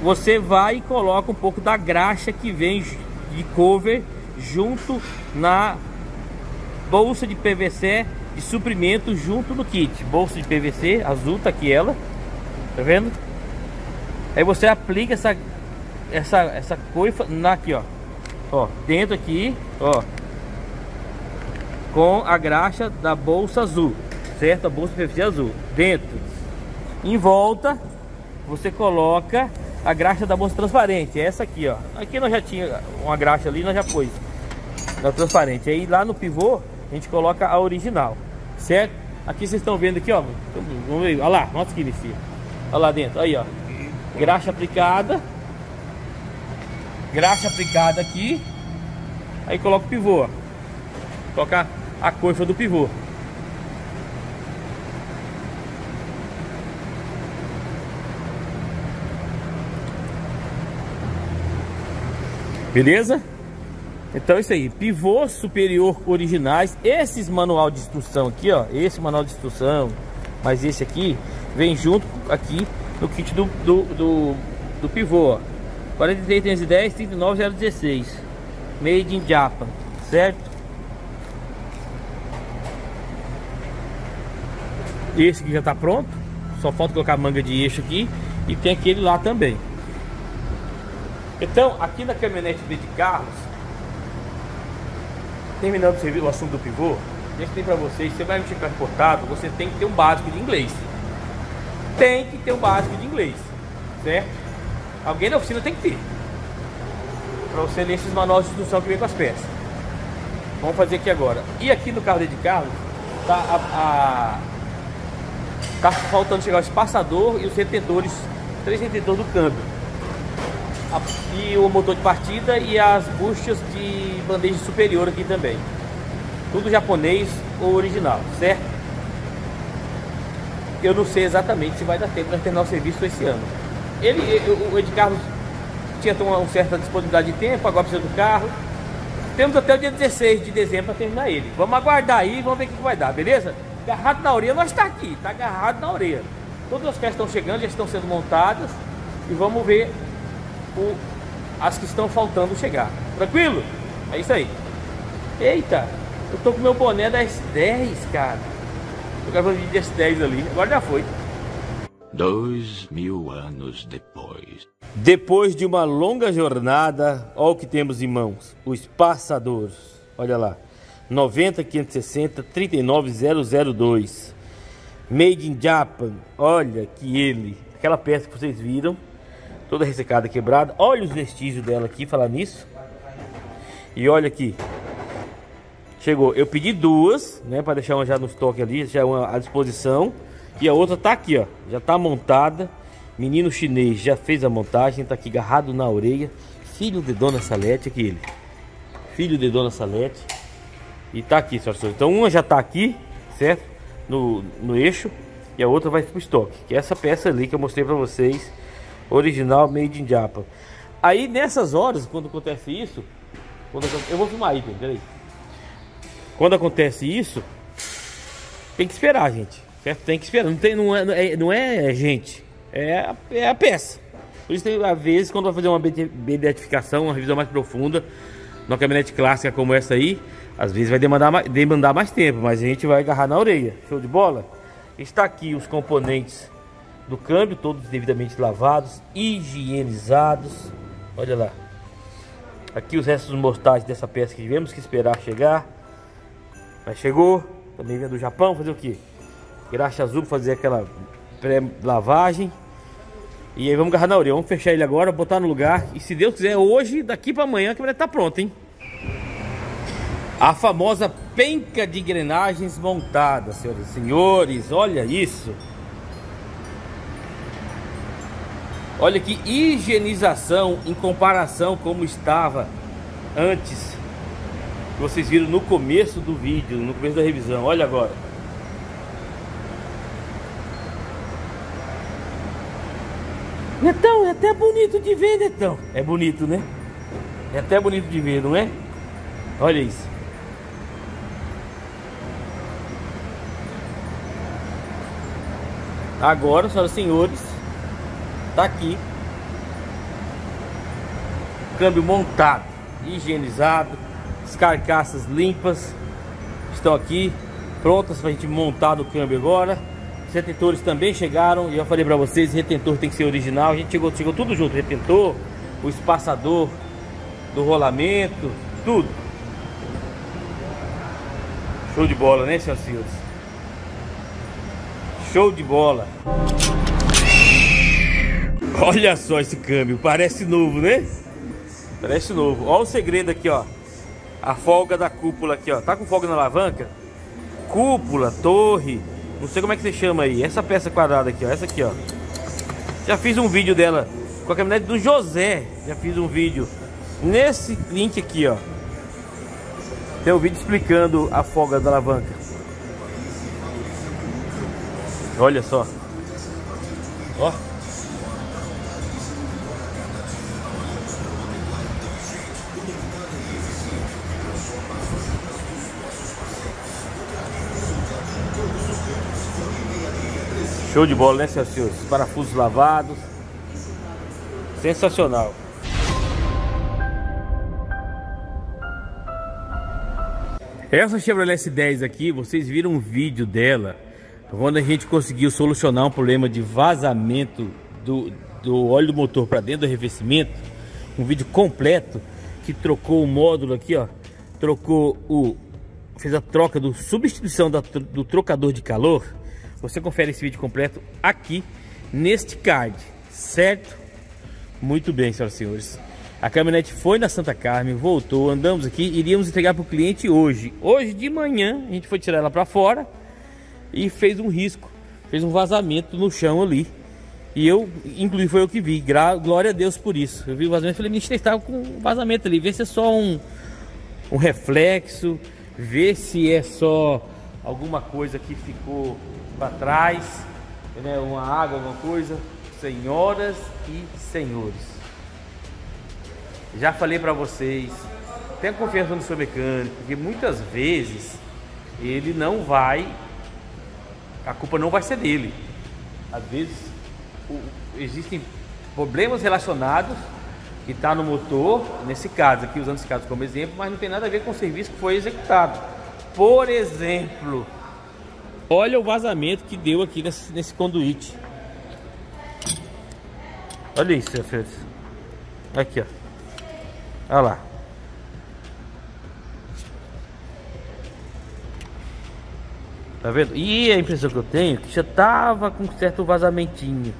você vai e coloca um pouco da graxa que vem de cover junto na bolsa de PVC de suprimento junto no kit. Bolsa de PVC azul, tá aqui ela. Tá vendo? Aí você aplica essa essa essa coifa na aqui, ó. Ó, dentro aqui, ó. Com a graxa da bolsa azul, certo? A bolsa de PVC azul. Dentro. Em volta, você coloca a graxa da bolsa transparente, é essa aqui, ó. Aqui nós já tinha uma graxa ali, nós já pôs da transparente. Aí lá no pivô a gente coloca a original, certo? Aqui vocês estão vendo aqui, ó. Vamos ver, olha lá, nossa que inicia. Olha lá dentro, aí, ó. Graxa aplicada. Graxa aplicada aqui. Aí coloca o pivô, ó. Coloca a coifa do pivô. Beleza? Então isso aí, pivô superior originais, esses manual de instrução aqui, ó, esse manual de instrução, mas esse aqui vem junto aqui no kit do, do, do, do pivô, ó. 43 310 39 016 Made in Japan, certo? Esse aqui já tá pronto, só falta colocar manga de eixo aqui e tem aquele lá também. Então, aqui na caminhonete B de carros, terminando o, assunto do pivô, gente tem para vocês, você vai mexer com importado, você tem que ter um básico de inglês. Tem que ter um básico de inglês, certo? Alguém na oficina tem que ter. Para você ler esses manuais de instrução que vem com as peças. Vamos fazer aqui agora. E aqui no carro de carro, tá a, a tá faltando chegar o espaçador e os retentores, três retentores do câmbio a, e o motor de partida e as buchas de bandeja superior aqui também. Tudo japonês ou original, certo? Eu não sei exatamente se vai dar tempo para terminar o serviço esse ano. Ele, o Ed Carlos tinha uma certa disponibilidade de tempo, agora precisa do carro. Temos até o dia 16 de dezembro para terminar ele. Vamos aguardar aí, vamos ver o que vai dar, beleza? Agarrado na orelha, nós está aqui, está agarrado na orelha. Todas as peças estão chegando, já estão sendo montadas e vamos ver o, as que estão faltando chegar. Tranquilo? É isso aí. Eita, eu tô com meu boné da S10, cara. Tô gravando vídeo de S10 ali, agora já foi. Dois mil anos depois. Depois de uma longa jornada, olha o que temos em mãos: o espaçador. Olha lá, 90 560 39002. Made in Japan. Olha que ele, aquela peça que vocês viram, toda ressecada, quebrada. Olha os vestígios dela aqui, falar nisso. E olha aqui. Chegou. Eu pedi duas, né, para deixar uma já no estoque ali, já uma à disposição. E a outra tá aqui, ó, já tá montada. Menino chinês já fez a montagem, tá aqui agarrado na orelha. Filho de Dona Salete, aqui ele. Filho de Dona Salete. E tá aqui, senhoras Então uma já tá aqui, certo? No, no eixo. E a outra vai pro estoque. Que é essa peça ali que eu mostrei para vocês original made in Japan. Aí nessas horas, quando acontece isso, quando eu vou filmar aí, peraí. Quando acontece isso, tem que esperar, gente. Certo? Tem que esperar. Não, tem, não, é, não é gente, é a, é a peça. Por isso, tem, às vezes, quando vai fazer uma beatificação, uma revisão mais profunda, numa caminhonete clássica como essa aí, às vezes vai demandar demandar mais tempo, mas a gente vai agarrar na orelha. Show de bola? Está aqui os componentes do câmbio, todos devidamente lavados, higienizados. Olha lá. Aqui os restos mortais dessa peça que tivemos que esperar chegar. Mas chegou. Também vem do Japão. Fazer o que? Graxa azul fazer aquela pré-lavagem. E aí vamos agarrar na orelha. Vamos fechar ele agora, botar no lugar. E se Deus quiser, hoje, daqui para amanhã, a câmera tá pronta, hein? A famosa penca de engrenagens montada, senhoras e senhores. Olha isso. Olha que higienização em comparação como estava antes. Que vocês viram no começo do vídeo, no começo da revisão. Olha agora. Netão, é até bonito de ver, Netão. É bonito, né? É até bonito de ver, não é? Olha isso. Agora, senhoras e senhores, Tá aqui. Câmbio montado, higienizado, as carcaças limpas estão aqui prontas para a gente montar no câmbio agora. Os retentores também chegaram, já falei para vocês, retentor tem que ser original. A gente chegou, chegou tudo junto, retentor, o espaçador do rolamento, tudo. Show de bola, né, senhoras e senhores? Show de bola. Olha só esse câmbio, parece novo, né? Parece novo. Olha o segredo aqui, ó. A folga da cúpula aqui, ó. Tá com folga na alavanca? Cúpula, torre, não sei como é que você chama aí. Essa peça quadrada aqui, ó. Essa aqui, ó. Já fiz um vídeo dela com a caminhonete do José. Já fiz um vídeo nesse link aqui, ó. Tem um vídeo explicando a folga da alavanca. Olha só. Ó. Show de bola, né, senhores? Parafusos lavados. Sensacional. Essa Chevrolet S10 aqui, vocês viram um vídeo dela quando a gente conseguiu solucionar um problema de vazamento do, do óleo do motor para dentro do arrefecimento. Um vídeo completo que trocou o módulo aqui, ó. Trocou o... Fez a troca do substituição da, do trocador de calor você confere esse vídeo completo aqui neste card, certo? Muito bem, senhoras e senhores. A caminhonete foi na Santa Carmen, voltou, andamos aqui, iríamos entregar para o cliente hoje. Hoje de manhã a gente foi tirar ela para fora e fez um risco, fez um vazamento no chão ali. E eu, inclusive foi eu que vi, glória a Deus por isso. Eu vi o vazamento e falei, ministro, estava com um vazamento ali, vê se é só um, um reflexo, vê se é só alguma coisa que ficou para trás, né, uma água, alguma coisa. Senhoras e senhores, já falei para vocês, tenha confiança no seu mecânico, porque muitas vezes ele não vai, a culpa não vai ser dele. Às vezes o, existem problemas relacionados que está no motor, nesse caso aqui, usando esse caso como exemplo, mas não tem nada a ver com o serviço que foi executado. Por exemplo, Olha o vazamento que deu aqui nesse, nesse conduíte. Olha isso, senhores. Aqui, ó. Olha lá. Tá vendo? E a impressão que eu tenho é que já tava com certo vazamentinho.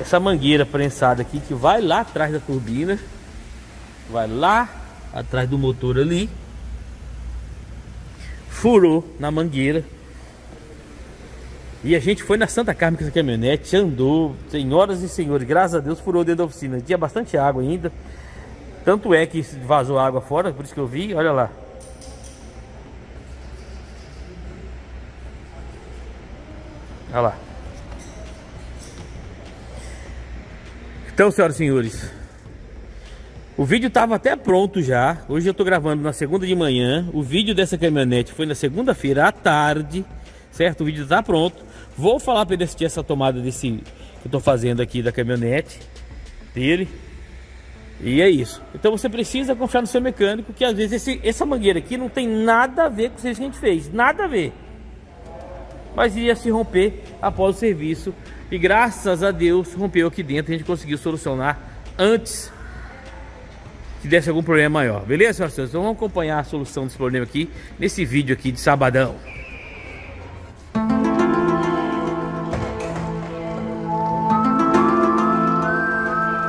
Essa mangueira prensada aqui que vai lá atrás da turbina. Vai lá atrás do motor ali. Furou na mangueira. E a gente foi na Santa Carmen com essa caminhonete, andou, senhoras e senhores, graças a Deus furou dentro da oficina. Tinha bastante água ainda. Tanto é que vazou água fora, por isso que eu vi, olha lá. Olha lá. Então, senhoras e senhores, O vídeo estava até pronto já. Hoje eu tô gravando na segunda de manhã. O vídeo dessa caminhonete foi na segunda-feira à tarde. Certo? O vídeo tá pronto. Vou falar para ele assistir essa tomada desse que eu tô fazendo aqui da caminhonete dele. E é isso. Então você precisa confiar no seu mecânico, que às vezes esse, essa mangueira aqui não tem nada a ver com o que a gente fez. Nada a ver. Mas iria se romper após o serviço. E graças a Deus rompeu aqui dentro. A gente conseguiu solucionar antes que desse algum problema maior. Beleza, senhoras e senhores? Então vamos acompanhar a solução desse problema aqui nesse vídeo aqui de sabadão.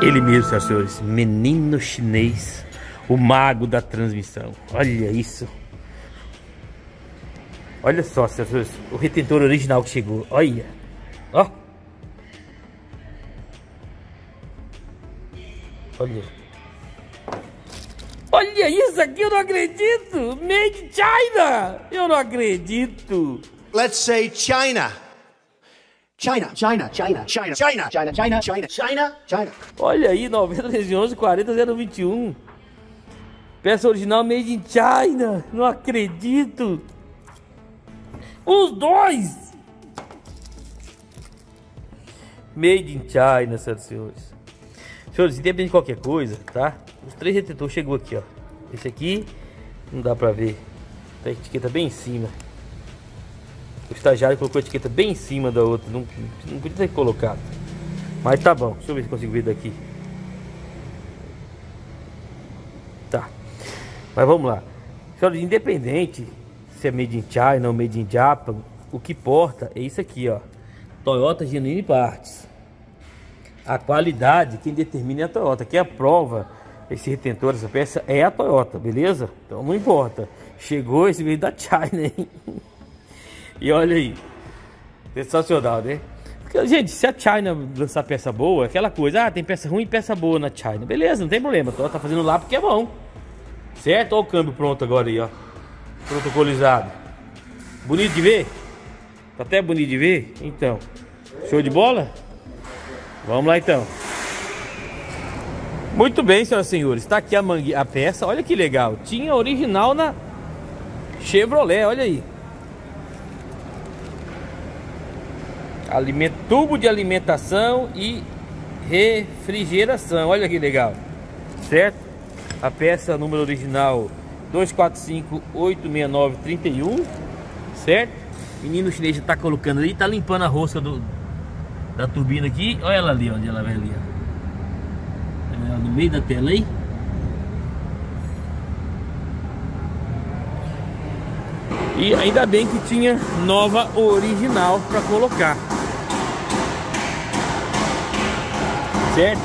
Ele mesmo, senhoras e senhores, menino chinês, o mago da transmissão. Olha isso. Olha só, senhoras e senhores, o retentor original que chegou. Olha. Ó. Olha. Olha isso aqui, eu não acredito! Made in China! Eu não acredito! Let's say China. China, China, China, China, China, China, China, China, China, China. Olha aí, 90 11 40 021. Peça original made in China. Não acredito. Os dois. Made in China, senhoras e senhores. Senhores, independente de qualquer coisa, tá? Os três retentores chegou aqui, ó. Esse aqui não dá pra ver. Tá a etiqueta bem em cima. O estagiário colocou a etiqueta bem em cima da outra. Não, não podia ter colocado. Mas tá bom. Deixa eu ver se consigo ver daqui. Tá. Mas vamos lá. Senhores, independente se é made in China ou made in Japan, o que importa é isso aqui, ó. Toyota Genuine Parts. A qualidade, quem determina é a Toyota. Quem aprova esse retentor, essa peça, é a Toyota, beleza? Então não importa. Chegou esse veio da China, hein? E olha aí. Sensacional, né? Porque, gente, se a China lançar peça boa, aquela coisa, ah, tem peça ruim e peça boa na China. Beleza, não tem problema. Tô, tá fazendo lá porque é bom. Certo? Olha o câmbio pronto agora aí, ó. Protocolizado. Bonito de ver? Tá até bonito de ver? Então. Show de bola? Vamos lá então. Muito bem, senhoras e senhores. Está aqui a, mangue... a peça. Olha que legal. Tinha original na Chevrolet. Olha aí. Alimento, tubo de alimentação e refrigeração. Olha que legal. Certo? A peça número original 245-869-31. Certo? Menino chinês já tá colocando ali, tá limpando a rosca do, da turbina aqui. Olha ela ali, onde ela vai ali. Ó. No meio da tela aí. E ainda bem que tinha nova original para colocar. Certo?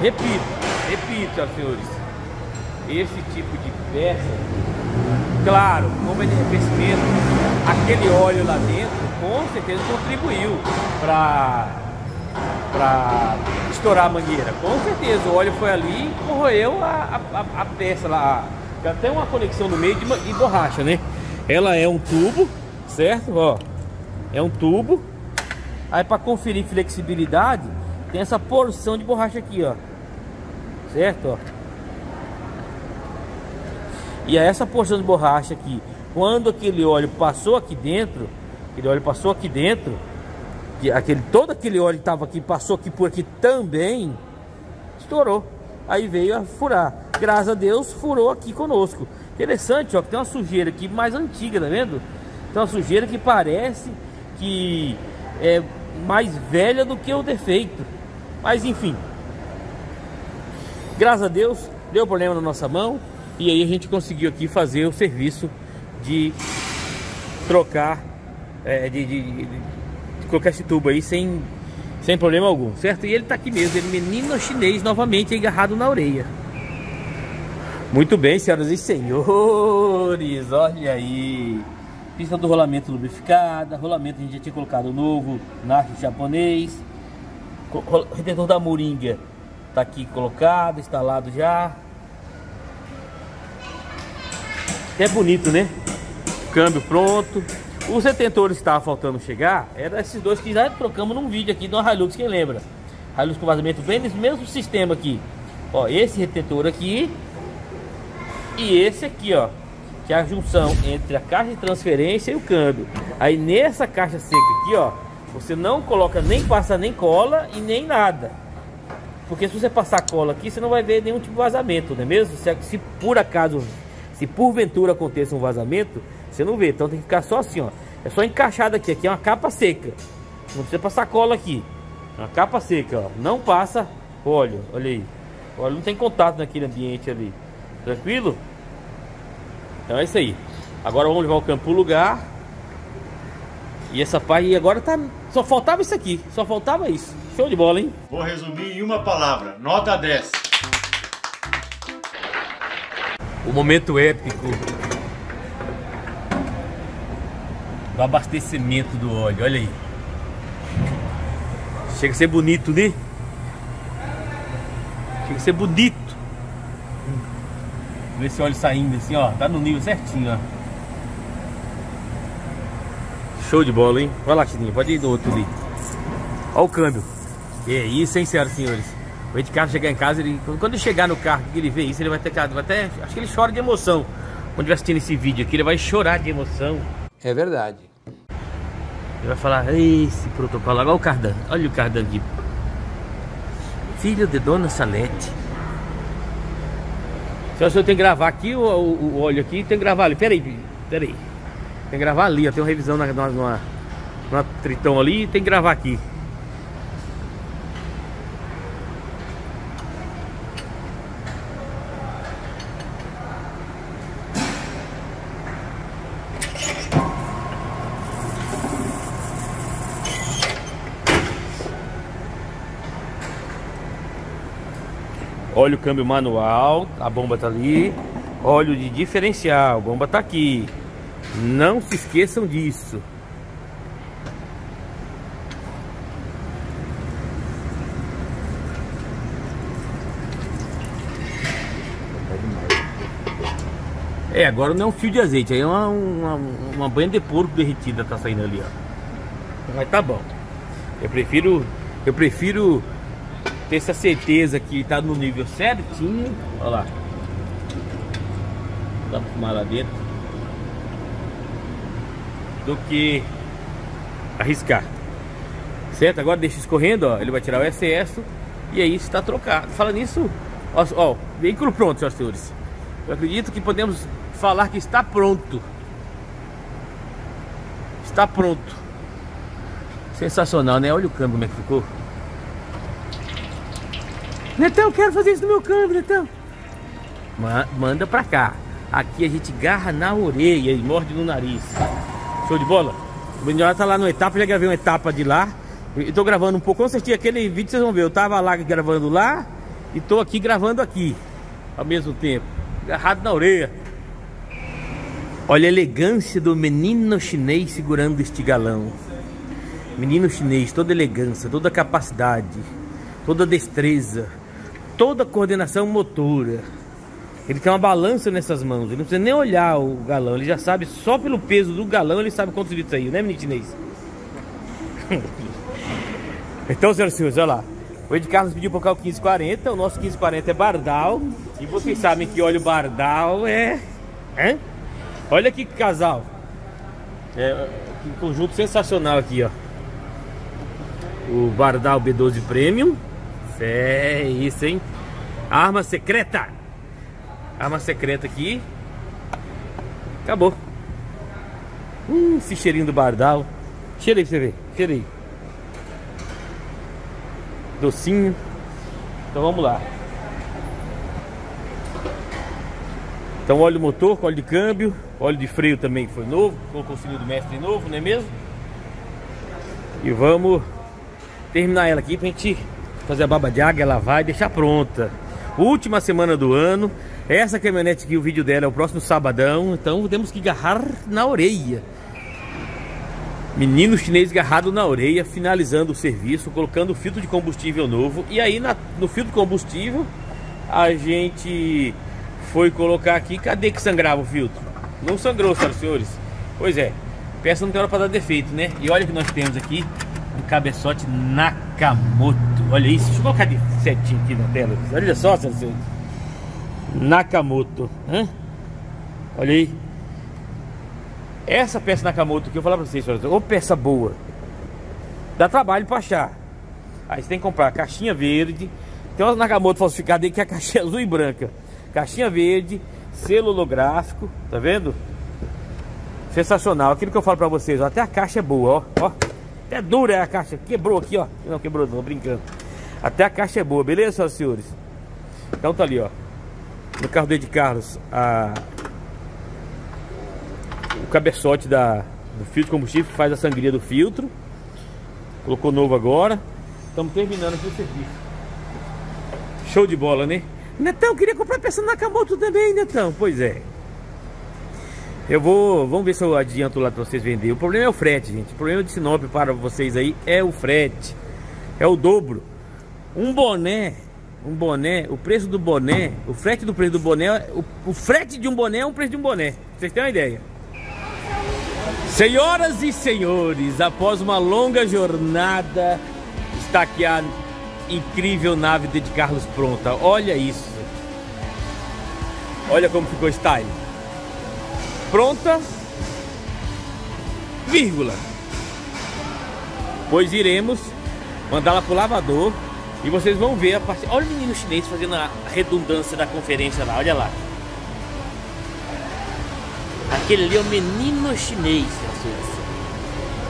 Repito, repito, senhores. Esse tipo de peça, claro, como ele é investimento, aquele óleo lá dentro, com certeza contribuiu para para estourar a mangueira. Com certeza, o óleo foi ali e corroeu a, a, a peça lá. Tem até uma conexão no meio de, de borracha, né? Ela é um tubo, certo? Ó, é um tubo. Aí para conferir flexibilidade, tem essa porção de borracha aqui, ó. Certo, ó. E é essa porção de borracha aqui, quando aquele óleo passou aqui dentro, aquele óleo passou aqui dentro, que aquele todo aquele óleo que estava aqui passou aqui por aqui também, estourou. Aí veio a furar. Graças a Deus furou aqui conosco. Interessante, ó, que tem uma sujeira aqui mais antiga, tá vendo? Tem uma sujeira que parece que é mais velha do que o defeito. Mas enfim. Graças a Deus, deu problema na nossa mão. E aí a gente conseguiu aqui fazer o serviço de trocar, é, de, de, de, de, colocar esse tubo aí sem, sem problema algum, certo? E ele tá aqui mesmo, ele menino chinês novamente agarrado na orelha. Muito bem, senhoras e senhores, olha aí. Pista do rolamento lubrificada, rolamento a gente já tinha colocado novo, nacho japonês. Retentor da moringa tá aqui colocado, instalado já. É bonito, né? Câmbio pronto. Os retentores que estavam faltando chegar, eram esses dois que já trocamos num vídeo aqui do Hilux, quem lembra? Hilux com vazamento bem nesse mesmo sistema aqui. Ó, esse retentor aqui e esse aqui, ó, que é a junção entre a caixa de transferência e o câmbio. Aí nessa caixa seca aqui, ó, você não coloca nem passa nem cola e nem nada. Porque se você passar cola aqui, você não vai ver nenhum tipo de vazamento, não é mesmo? Se, se por acaso, se porventura aconteça um vazamento, você não vê. Então tem que ficar só assim, ó. É só encaixado aqui. Aqui é uma capa seca. Não precisa passar cola aqui. Uma capa seca, ó. Não passa óleo. Olha aí. O óleo não tem contato naquele ambiente ali. Tranquilo? Então é isso aí. Agora vamos levar o campo pro lugar. E essa parte agora tá. Só faltava isso aqui. Só faltava isso. Show de bola, hein? Vou resumir em uma palavra: nota 10. O momento épico do abastecimento do óleo. Olha aí. Chega a ser bonito, né? Chega a ser bonito. Vê esse óleo saindo assim, ó. Tá no nível certinho, ó. Show de bola, hein? Vai lá, Chininho. Pode ir do outro ali. Ó o câmbio. É isso, hein, senhoras e senhores. O Ed Carlos chegar em casa, ele, quando ele chegar no carro que ele vê isso, ele vai ter vai até. Acho que ele chora de emoção. Quando estiver assistindo esse vídeo aqui, ele vai chorar de emoção. É verdade. Ele vai falar, esse protocolo, olha o cardan, olha o cardan aqui. Filho de Dona Salete. Se eu tenho que gravar aqui o, o, o óleo aqui, tem que gravar ali. Pera aí, pera aí. Tem que gravar ali, ó. Tem uma revisão na, numa, numa, numa tritão ali tem que gravar aqui. Óleo câmbio manual, a bomba tá ali. Óleo de diferencial, a bomba tá aqui. Não se esqueçam disso. É, agora não é um fio de azeite, aí é uma, uma, uma banha de porco derretida tá saindo ali, ó. Mas tá bom. Eu prefiro, eu prefiro ter essa certeza que tá no nível certinho. Olha lá. Dá pra fumar lá dentro. Do que arriscar. Certo? Agora deixa escorrendo, ó. Ele vai tirar o excesso. E aí está trocado. Fala nisso, ó, ó, veículo pronto, senhoras e senhores. Eu acredito que podemos falar que está pronto. Está pronto. Sensacional, né? Olha o câmbio como é que ficou. Netão, eu quero fazer isso no meu câmbio, Netão. Ma manda pra cá. Aqui a gente garra na orelha e morde no nariz. Show de bola? O Benjamin tá lá no etapa, já gravei uma etapa de lá. Eu tô gravando um pouco, quando assistir aquele vídeo vocês vão ver. Eu tava lá gravando lá e tô aqui gravando aqui. Ao mesmo tempo. Agarrado na orelha. Olha a elegância do menino chinês segurando este galão. Menino chinês, toda elegância, toda capacidade, toda destreza, toda coordenação motora. Ele tem uma balança nessas mãos, ele não precisa nem olhar o galão, ele já sabe, só pelo peso do galão, ele sabe quantos litros saiu, né, menino chinês? então, senhoras e senhores, olha lá. O Ed Carlos pediu para cá o 1540, o nosso 1540 é Bardal. E vocês sabem que óleo Bardal é... Hã? Olha que casal. É, que conjunto sensacional aqui, ó. O Bardal B12 Premium. É isso, hein? Arma secreta. Arma secreta aqui. Acabou. Hum, esse cheirinho do Bardal. Cheira aí pra você ver. Cheira aí. Docinho. Então vamos lá. Então óleo motor, óleo de câmbio, óleo de freio também foi novo, colocou o filho do mestre novo, não é mesmo? E vamos terminar ela aqui pra gente fazer a baba de água, lavar e deixar pronta. Última semana do ano. Essa caminhonete aqui, o vídeo dela é o próximo sabadão, então temos que agarrar na orelha. Menino chinês agarrado na orelha, finalizando o serviço, colocando o filtro de combustível novo. E aí na, no filtro de combustível a gente foi colocar aqui. Cadê que sangrava o filtro? Não sangrou, senhoras e senhores. Pois é, peça não tem hora para dar defeito, né? E olha que nós temos aqui um cabeçote Nakamoto. Olha isso, deixa eu colocar de setinho aqui na tela. Olha só, senhores. Nakamoto. Hã? Olha aí. Essa peça Nakamoto que eu vou falar pra vocês, senhores. Ô peça boa. Dá trabalho pra achar. Aí você tem que comprar a caixinha verde. Tem umas Nakamoto falsificadas aí que é a caixinha azul e branca. Caixinha verde, selo holográfico, tá vendo? Sensacional. Aquilo que eu falo pra vocês, ó, até a caixa é boa, ó. ó. Até dura é a caixa. Quebrou aqui, ó. Não, quebrou não, brincando. Até a caixa é boa, beleza, senhoras e senhores? Então tá ali, ó. No carro dele de Carlos, a... o cabeçote da... do filtro de combustível faz a sangria do filtro. Colocou novo agora. Estamos terminando aqui o serviço. Show de bola, né? Netão, queria comprar peça na Nakamoto também, Netão. Pois é. Eu vou, vamos ver se eu adianto lá para vocês vender. O problema é o frete, gente. O problema de Sinop para vocês aí é o frete. É o dobro. Um boné, um boné, o preço do boné, o frete do preço do boné, o, o frete de um boné é o preço de um boné. Vocês têm uma ideia? Senhoras e senhores, após uma longa jornada, está aqui a incrível nave de Carlos pronta. Olha isso. Olha como ficou style. Pronta, vírgula. Pois iremos mandá-la pro lavador e vocês vão ver a parte. Olha o menino chinês fazendo a redundância da conferência lá, olha lá. Aquele ali é o menino chinês,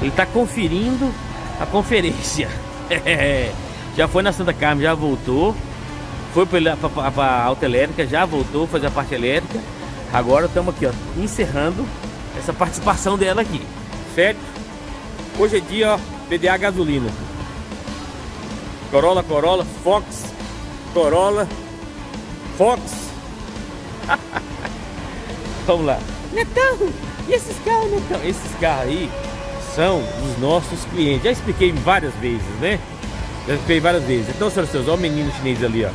Ele está conferindo a conferência. já foi na Santa Carmen, já voltou. Foi para a alta elétrica, já voltou fazer a parte elétrica. Agora estamos aqui, ó, encerrando essa participação dela aqui, certo? Hoje é dia, ó, PDA gasolina. Corolla, Corolla, Fox, Corolla, Fox. Vamos lá. Netão, e esses carros, Netão? Esses carros aí são os nossos clientes. Já expliquei várias vezes, né? Já expliquei várias vezes. Então, senhoras e senhores, olha o menino chinês ali, ó.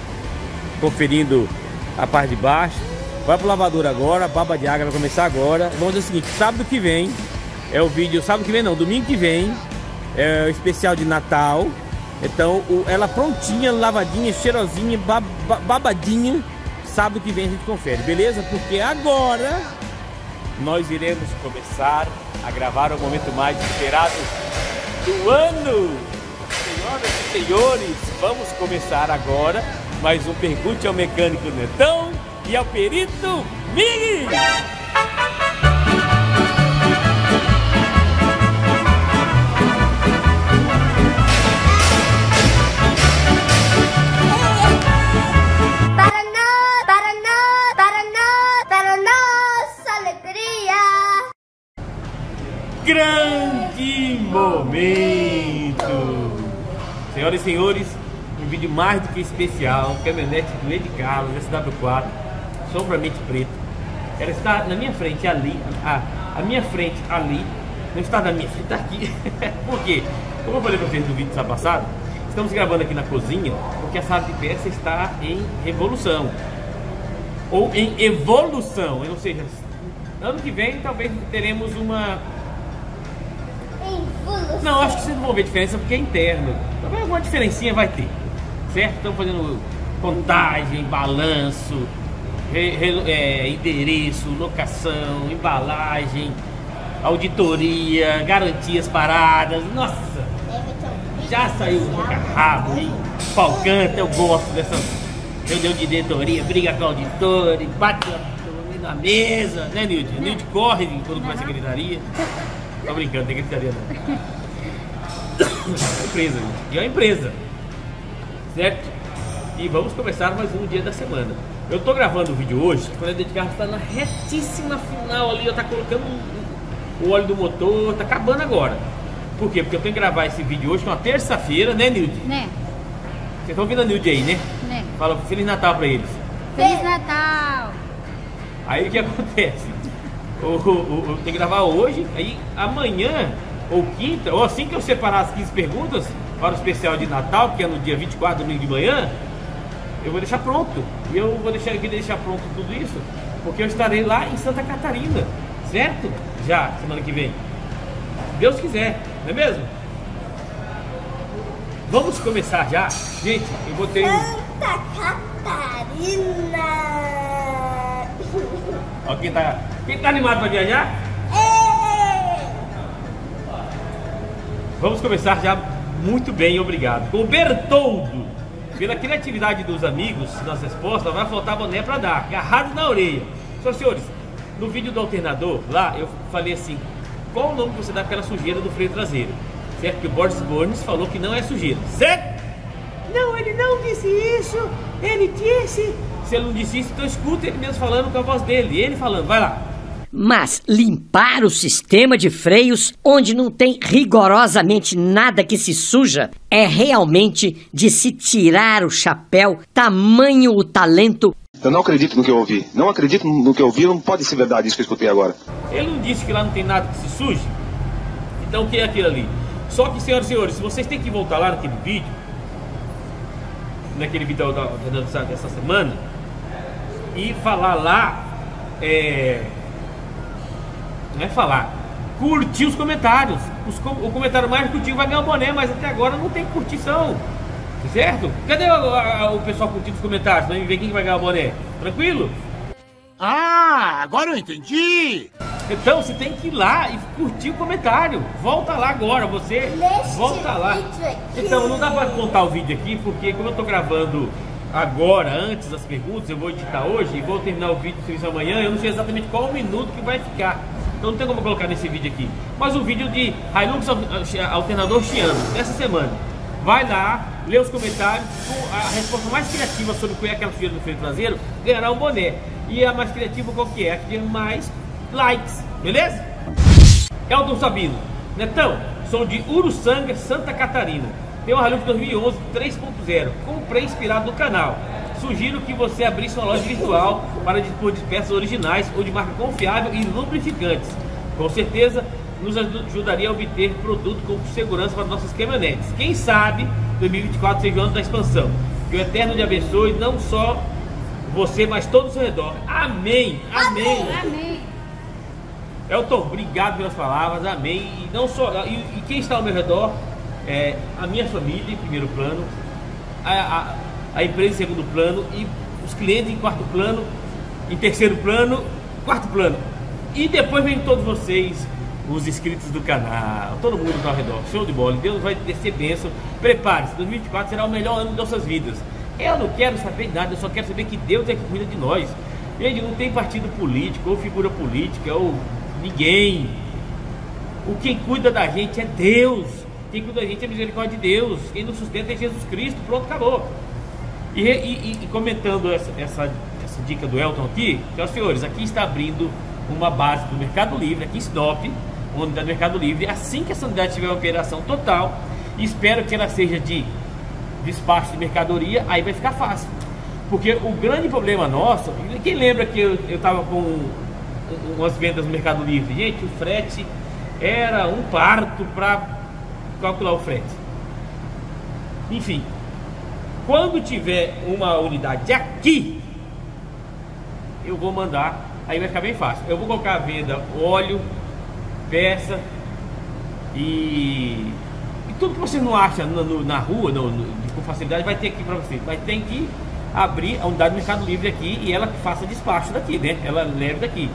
Conferindo a parte de baixo. Vai pro lavador agora, baba de água vai começar agora. Vamos fazer o seguinte, sábado que vem é o vídeo, sábado que vem não, domingo que vem é o especial de Natal. Então, o, ela prontinha, lavadinha, cheirosinha, bab, babadinha. Sábado que vem a gente confere, beleza? Porque agora nós iremos começar a gravar o momento mais esperado do ano. Senhoras e senhores, vamos começar agora mais um Pergunte ao Mecânico Netão e ao Perito Mig! Para nós, para nós, para nós, para nossa alegria. grande momento. Senhoras e senhores, um vídeo mais do que especial, caminhonete do Ed Carlos, SW4, sombramente preto. Ela está na minha frente ali, a, a minha frente ali, não está na minha frente, está aqui. Por quê? Como eu falei para vocês no vídeo sábado passado, estamos gravando aqui na cozinha, porque a sala de peça está em revolução. Ou em evolução, ou seja, ano que vem talvez teremos uma Evolução. não, acho que vocês não vão ver diferença porque é interno. Talvez alguma diferencinha vai ter. Certo? Estamos fazendo contagem, balanço, re- re- é, endereço, locação, embalagem, auditoria, garantias paradas. Nossa! Já saiu o rabo, hein? Pau canta, eu gosto dessa reunião de diretoria, briga com o auditor, bate na- na mesa, né, Nilde? Nilde corre quando começa a gritaria. Tô brincando, tem gritaria não. É empresa, gente. E é uma empresa. Certo? E vamos começar mais um dia da semana. Eu tô gravando o vídeo hoje, quando a dedicar está na retíssima final ali, ó, tá colocando o óleo do motor, tá acabando agora. Por quê? Porque eu tenho que gravar esse vídeo hoje, que é uma terça-feira, né, Nilde? Né? Vocês estão ouvindo a Nilde aí, né? Né? Fala Feliz Natal pra eles. Feliz Natal! Aí o que acontece? O, o- o- eu tenho que gravar hoje, aí amanhã ou quinta, ou assim que eu separar as 15 perguntas para o especial de Natal, que é no dia 24, domingo de manhã, eu vou deixar pronto. E eu vou deixar aqui deixar pronto tudo isso, porque eu estarei lá em Santa Catarina, certo? Já, semana que vem. Deus quiser, não é mesmo? Vamos começar já? Gente, eu botei. Santa Catarina. Ó, quem tá, quem tá animado pra viajar? Ê! Vamos começar já muito bem, obrigado. Com o Bertoldo. Pela criatividade dos amigos nas respostas, vai faltar boné pra dar. Agarrado na orelha. E senhores, no vídeo do alternador, lá eu falei assim: qual o nome que você dá pela sujeira do freio traseiro? Certo? Que o Boris Burns falou que não é sujeira. Certo? Não, ele não disse isso. Ele disse. Se ele não disse isso, então escuta ele mesmo falando com a voz dele. Ele falando, vai lá. Mas limpar o sistema de freios, onde não tem rigorosamente nada que se suja, é realmente de se tirar o chapéu, tamanho o talento Eu não acredito no que eu ouvi. Não acredito no que eu ouvi. Não pode ser verdade isso que eu escutei agora. Ele não disse que lá não tem nada que se suje? Então o que é aquilo ali? Só que, senhoras e senhores, vocês têm que voltar lá naquele vídeo, naquele vídeo da, da- dessa, dessa semana, e falar lá, é, não é falar, curtir os comentários. Os com- o comentário mais curtido vai ganhar o boné, mas até agora não tem curtição. Certo? Cadê o, a- o pessoal curtindo os comentários? Pra mim ver quem que vai ganhar o boné. Tranquilo? Ah, agora eu entendi. Então você tem que ir lá e curtir o comentário. Volta lá agora, você Neste volta lá. Então não dá pra contar o vídeo aqui, porque como eu tô gravando agora, antes das perguntas, eu vou editar hoje e vou terminar o vídeo amanhã, eu não sei exatamente qual o minuto que vai ficar. Então não tem como colocar nesse vídeo aqui. Mas o vídeo de Hilux Al- Alternador Chiano, dessa semana. Vai lá, lê os comentários, com a resposta mais criativa sobre o que é aquela sujeira do freio traseiro, ganhará um boné. E a mais criativa qual que é? A que tiver mais likes, beleza? Elton Sabino, Netão, sou de Uruçanga, Santa Catarina. Tenho um Hilux 2011 3.0. Comprei inspirado no canal. Sugiro que você abrisse uma loja virtual para dispor de peças originais ou de marca confiável e lubrificantes. Com certeza nos aju- ajudaria a obter produto com segurança para nossas caminhonetes. Quem sabe 2024 seja o ano da expansão. Que o Eterno lhe abençoe não só você, mas todo o seu redor. Amém. Amém. Amém. Elton, obrigado pelas palavras, amém. E não só e, e quem está ao meu redor é a minha família em primeiro plano, a, a, a empresa em segundo plano e os clientes em quarto plano, em terceiro plano, quarto plano. E depois vem todos vocês, os inscritos do canal, todo mundo está ao redor. Show de bola. Deus vai descer bênção. Prepare-se, 2024 será o melhor ano de nossas vidas. Eu não quero saber nada, eu só quero saber que Deus é que cuida de nós. Gente, não tem partido político ou figura política ou ninguém. O quem cuida da gente é Deus. Quem cuida da gente é a misericórdia de Deus. Quem nos sustenta é Jesus Cristo. Pronto, acabou. E, e- e- comentando essa, essa, essa dica do Elton aqui, senhoras e senhores, aqui está abrindo uma base do Mercado Livre, aqui em Sinop, uma unidade do Mercado Livre. Assim que essa unidade tiver uma operação total, espero que ela seja de despacho de mercadoria, aí vai ficar fácil. Porque o grande problema nosso, quem lembra que eu estava com um- umas vendas no Mercado Livre? Gente, o frete era um parto para calcular o frete. Enfim, quando tiver uma unidade aqui, eu vou mandar, aí vai ficar bem fácil. Eu vou colocar à venda óleo, peça e, e tudo que você não acha no- no- na rua, no- no- com facilidade, vai ter aqui para você. Mas tem que abrir a unidade do Mercado Livre aqui e ela que faça despacho daqui, né? Ela leve daqui.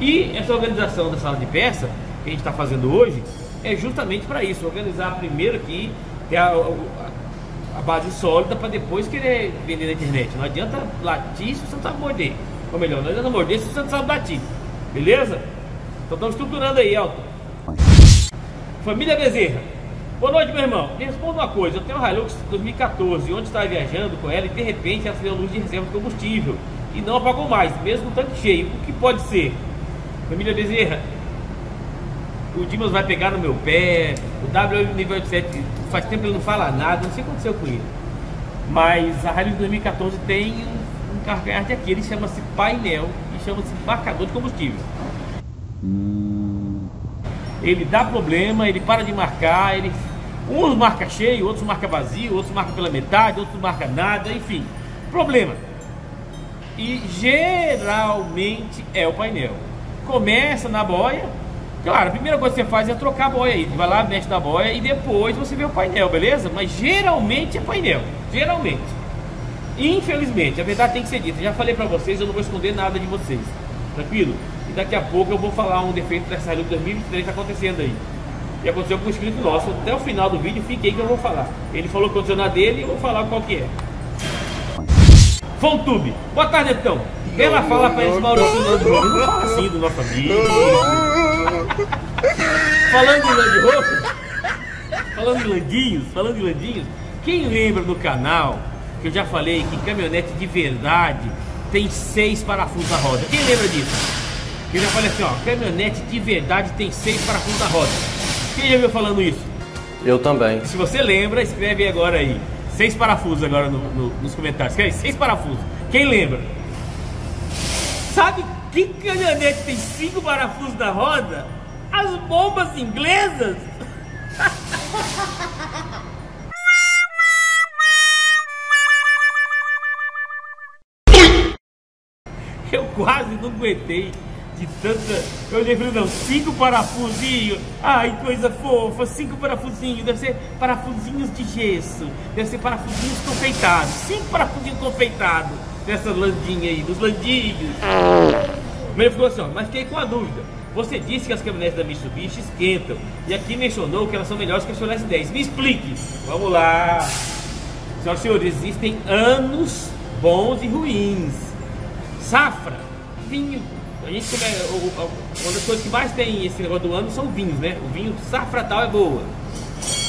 E essa organização da sala de peça que a gente está fazendo hoje é justamente para isso, organizar primeiro aqui, ter a, a- base sólida para depois querer vender na internet. Não adianta latir se você não sabe morder. Ou melhor, não adianta morder se você não sabe latir. Beleza? Então estamos estruturando aí, Elton. Família Bezerra. Boa noite, meu irmão. Me responda uma coisa. Eu tenho uma Hilux 2014, onde estava viajando com ela e de repente ela fez a luz de reserva de combustível e não apagou mais, mesmo o tanque cheio. O que pode ser? Família Bezerra, o Dimas vai pegar no meu pé, o W nível 87 faz tempo ele não fala nada, não sei o que aconteceu com ele. Mas a Hilux 2014 tem um, um carro de aqui, ele chama-se painel e chama-se marcador de combustível. Ele dá problema, ele para de marcar, ele uns marca cheio, outros marca vazio, outros marca pela metade, outros marca nada, enfim. Problema. E geralmente é o painel. Começa na boia, Claro, a primeira coisa que você faz é trocar a boia aí. Vai lá, mexe na boia e depois você vê o painel, beleza? Mas geralmente é painel. Geralmente. Infelizmente, a verdade tem que ser dita. Já falei pra vocês, eu não vou esconder nada de vocês. Tranquilo? E daqui a pouco eu vou falar um defeito dessa Hilux 2023 que tá acontecendo aí. E aconteceu com um inscrito nosso. Até o final do vídeo, fiquei que eu vou falar. Ele falou que aconteceu na dele e eu vou falar qual que é. Fontube. Boa tarde, então. Ela fala pra eles Maurício Land Rover. Não fala assim do nosso amigo. Falando em Land Rover, falando em Landinhos, falando em Landinhos, quem lembra do canal que eu já falei que caminhonete de verdade tem seis parafusos na roda? Quem lembra disso? Eu já falei assim, ó, caminhonete de verdade tem seis parafusos na roda. Quem já viu falando isso? Eu também. Se você lembra, escreve agora aí. Seis parafusos agora no, no, nos comentários. Escreve seis parafusos. Quem lembra? Sabe que caminhonete tem cinco parafusos na roda? As bombas inglesas! Eu quase não aguentei de tanta. Eu olhei falei, não, cinco parafusinhos. Ai, coisa fofa, cinco parafusinhos. Deve ser parafusinhos de gesso. Deve ser parafusinhos confeitados. Cinco parafusinhos confeitados dessa landinha aí, dos landinhos. Falou assim, ó, mas fiquei com a dúvida. Você disse que as caminhonetes da Mitsubishi esquentam. E aqui mencionou que elas são melhores que as Chevrolet 10. Me explique. Vamos lá. Senhoras e senhores, existem anos bons e ruins. Safra, vinho. A gente come, uma das coisas que mais tem esse negócio do ano são vinhos, né? O vinho safra tal é boa.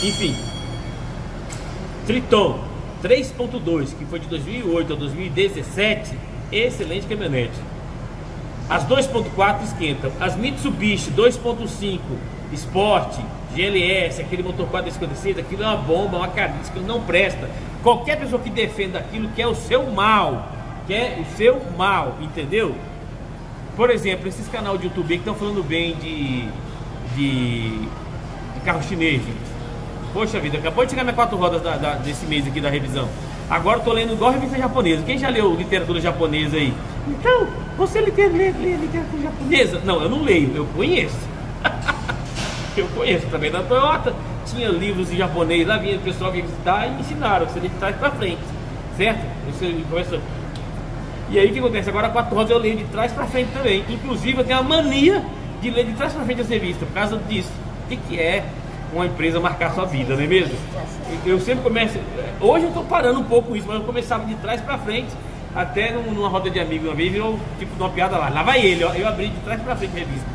Enfim. Triton 3.2, que foi de 2008 a 2017, excelente caminhonete. As 2.4 esquentam. As Mitsubishi 2.5 Sport, GLS, aquele motor 456, aquilo é uma bomba, uma carniça, aquilo não presta. Qualquer pessoa que defenda aquilo quer o seu mal. Quer o seu mal, entendeu? Por exemplo, esses canais de YouTube que estão falando bem de, de, de carro chinês, gente. Poxa vida, acabou de chegar minhas quatro rodas da, da, desse mês aqui da revisão. Agora estou lendo igual a revista japonesa. Quem já leu literatura japonesa aí? Então, você lê, lê, lê literatura japonesa? Não, eu não leio, eu conheço. eu conheço também da Toyota. Tinha livros em japonês, lá vinha o pessoal vir visitar e ensinaram, você de trás para frente, certo? Você começa e aí o que acontece? Agora quatro rodas eu leio de trás para frente também. Inclusive eu tenho a mania de ler de trás para frente as revistas, por causa disso. O que, que é uma empresa marcar sua vida, não é mesmo? Eu sempre começo. Hoje eu estou parando um pouco isso, mas eu começava de trás para frente, até numa roda de amigos uma vez, virou tipo uma piada lá. Lá vai ele, ó. Eu abri de trás para frente a revista.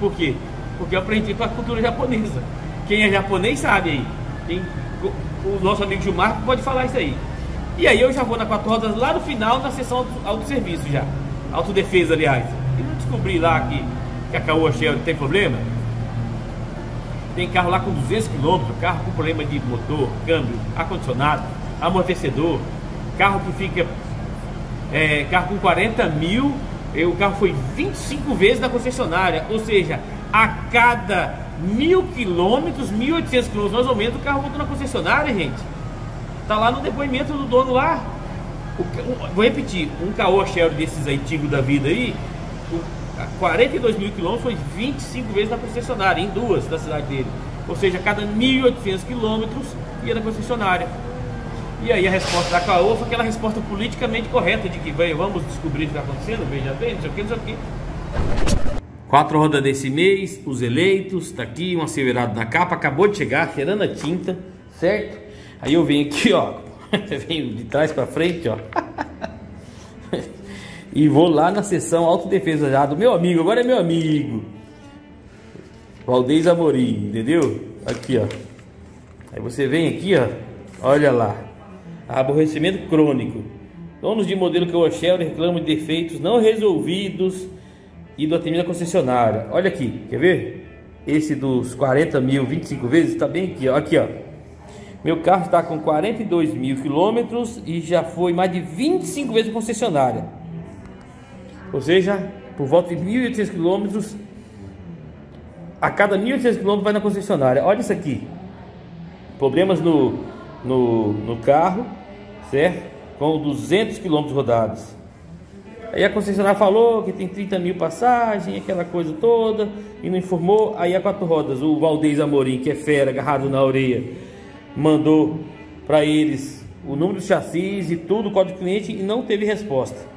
Por quê? Porque eu aprendi com a cultura japonesa. Quem é japonês sabe aí. Quem, o nosso amigo Gilmar pode falar isso aí. E aí eu já vou na quatro rodas lá no final da sessão auto, autosserviço já. Autodefesa, aliás. E não descobri lá que, que a Caoa Shell tem problema. Tem carro lá com 200 km, carro com problema de motor, câmbio, ar-condicionado, amortecedor, carro que fica. É, carro com 40 mil, o carro foi 25 vezes na concessionária, ou seja, a cada mil quilômetros, 1.800 quilômetros mais ou menos, o carro voltou na concessionária, gente. Tá lá no depoimento do dono lá. O, o, vou repetir, um Caoa Shell desses antigos da vida aí, o, 42 mil quilômetros foi 25 vezes na concessionária, em duas da cidade dele. Ou seja, cada 1.800 quilômetros ia na concessionária. E aí a resposta da Caoa foi aquela resposta politicamente correta de que vamos descobrir o que está acontecendo, veja bem, não sei o que, não sei o que. Quatro rodas desse mês, os eleitos, tá aqui, um acelerado na capa, acabou de chegar, cheirando a tinta, certo? Aí eu venho aqui, ó, venho de trás para frente, ó. e vou lá na sessão autodefesa já do meu amigo, agora é meu amigo. Valdez Amorim, entendeu? Aqui, ó. Aí você vem aqui, ó. Olha lá. Aborrecimento crônico. Donos de modelo que eu Shell reclamam de defeitos não resolvidos e do atendimento da concessionária. Olha aqui, quer ver? Esse dos 40 mil, 25 vezes, está bem aqui, ó. Aqui, ó. Meu carro está com 42 mil quilômetros e já foi mais de 25 vezes concessionária. Ou seja, por volta de 1.800 quilômetros, a cada 1.800 quilômetros vai na concessionária. Olha isso aqui. Problemas no, no, no carro, certo? Com 200 quilômetros rodados. Aí a concessionária falou que tem 30 mil passagens, aquela coisa toda, e não informou. Aí a quatro rodas, o Valdez Amorim, que é fera, agarrado na orelha, mandou para eles o número do chassis e tudo, o código cliente, e não teve resposta.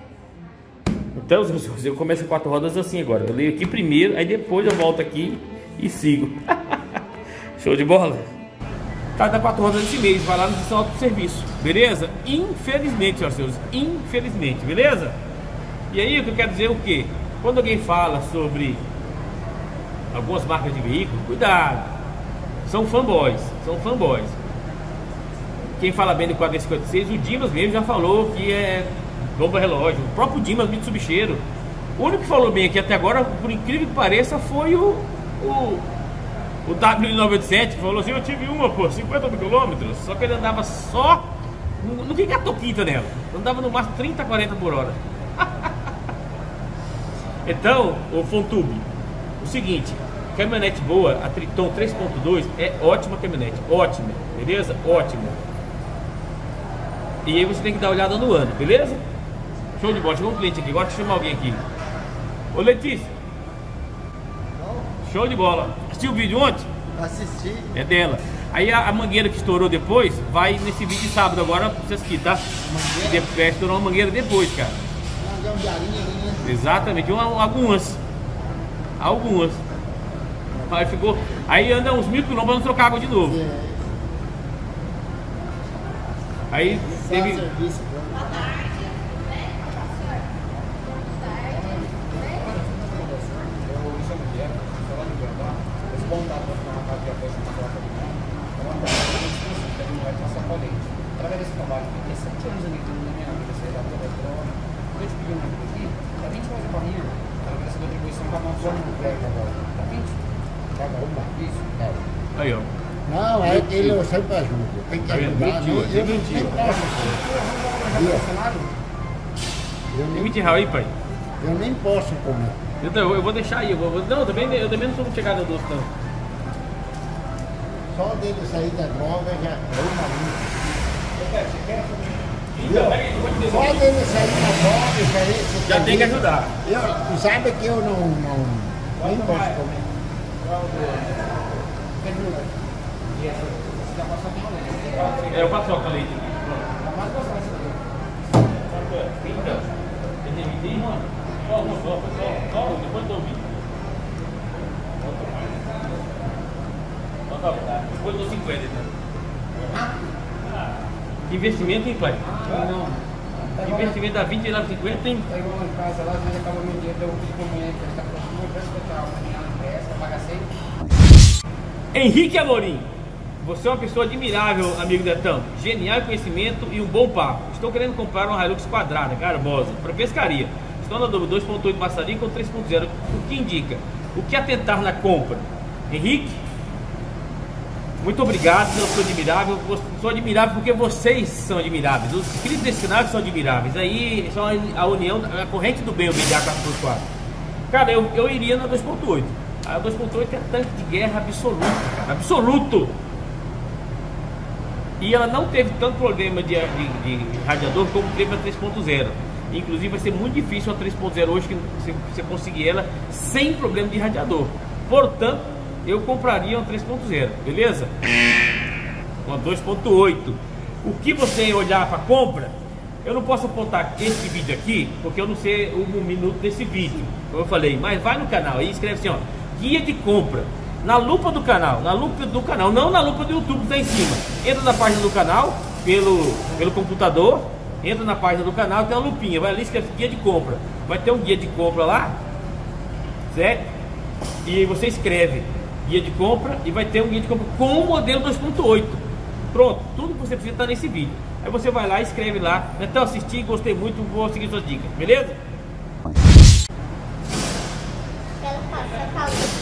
Então eu começo com quatro rodas assim agora. Eu leio aqui primeiro, aí depois eu volto aqui e sigo. Show de bola? Tá da quatro rodas esse mês, vai lá no seu autosserviço, beleza? Infelizmente, senhoras e senhores, infelizmente, beleza? E aí o que eu quero dizer é o que? Quando alguém fala sobre algumas marcas de veículo, cuidado. São fanboys, são fanboys. Quem fala bem do 456, o Dimas mesmo já falou que é bomba relógio. O próprio Dimas Mitsubicheiro. O único que falou bem aqui até agora, por incrível que pareça, foi o, o, o W987, que falou assim, eu tive uma, pô, 50 mil quilômetros, só que ele andava só, não, não tinha toquita nela, andava no máximo 30, 40 por hora. Então, o Fontube, o seguinte, caminhonete boa, a Triton 3.2 é ótima caminhonete, ótima, beleza? Ótima. E aí você tem que dar uma olhada no ano, beleza? Show de bola, chegou um cliente aqui, gosta de chamar alguém aqui. Ô Letícia. Show de bola. Assistiu o vídeo ontem? Assisti. É dela. Aí a, a mangueira que estourou depois, vai nesse vídeo de sábado agora pra vocês aqui, tá? Mangueira? De, é, estourou uma mangueira depois, cara. Não, de arinha, né? Exatamente, uma, algumas. Algumas. Aí ficou. Aí anda uns mil quilômetros pra não trocar água de novo. É. Aí teve. serviço, Através desse trabalho, porque sete anos ali na minha vida, sei lá, toda eletrônica, quando eu te pedi um livro aqui, pra 20 reais a barrinha, através dessa contribuição para uma forma do crédito agora. Pra 20? Paga uma? Isso? É. Aí, ó. Não, é que ele eu sempre ajudo. Tem que Tá vendo? ajudar. Mentiu, né? você Eu não mentiu. nem posso. Eu Tem nem, 20 reais aí, pai? eu nem posso comer. Então, eu vou deixar aí. Eu vou, não, eu também, eu também não sou muito chegado no doce, não. Só dele sair da droga já é uma luta. Então, eu vou te Só dizer. dele sair da droga, Já tá tem que ajudar. Eu, tu sabe que eu não, não nem posso comer. É, eu passo o leite aqui. Então, você tem 20 aí, mano? Só uma, só, só, só um, depois eu dou o vídeo. Então tá bom. Depois eu dou 50, então. Investimento em pai. Investimento dá 20 e lá 50 tem. Tá igual lá em casa, lá, às vezes acaba meu dinheiro, eu com a mulher que está próximo, eu peço pra amanhã na peça, paga 100. Henrique Amorim, você é uma pessoa admirável, amigo Detão. Genial conhecimento e um bom papo. Estou querendo comprar uma Hilux quadrada, garbosa, para pescaria. Estou na dúvida 2.8 maçarico ou 3.0. O que indica? O que atentar na compra? Henrique, muito obrigado pelo seu admirável. Sou admirável porque vocês são admiráveis. Os inscritos desse canal são admiráveis. Aí são a união, a corrente do bem, o BDA 4x4. Cara, eu, eu iria na 2.8. A 2.8 é tanque de guerra absoluto, cara. Absoluto! E ela não teve tanto problema de, de- de radiador como teve a 3.0. Inclusive vai ser muito difícil a 3.0 hoje que você, você conseguir ela sem problema de radiador. Portanto, eu compraria uma 3.0, beleza? Uma 2.8. O que você olhar para compra, eu não posso apontar esse vídeo aqui, porque eu não sei o minuto desse vídeo. Como eu falei, mas vai no canal aí, escreve assim, ó, guia de compra. Na lupa do canal, na lupa do canal, não na lupa do YouTube que tá em cima. Entra na página do canal, pelo, pelo computador, entra na página do canal, tem uma lupinha, vai ali escreve guia de compra. Vai ter um guia de compra lá, certo? E você escreve guia de compra e vai ter um guia de compra com o modelo 2.8. Pronto, tudo que você precisa está nesse vídeo. Aí você vai lá escreve lá, então assisti, gostei muito, vou seguir suas dicas, beleza? Quero passar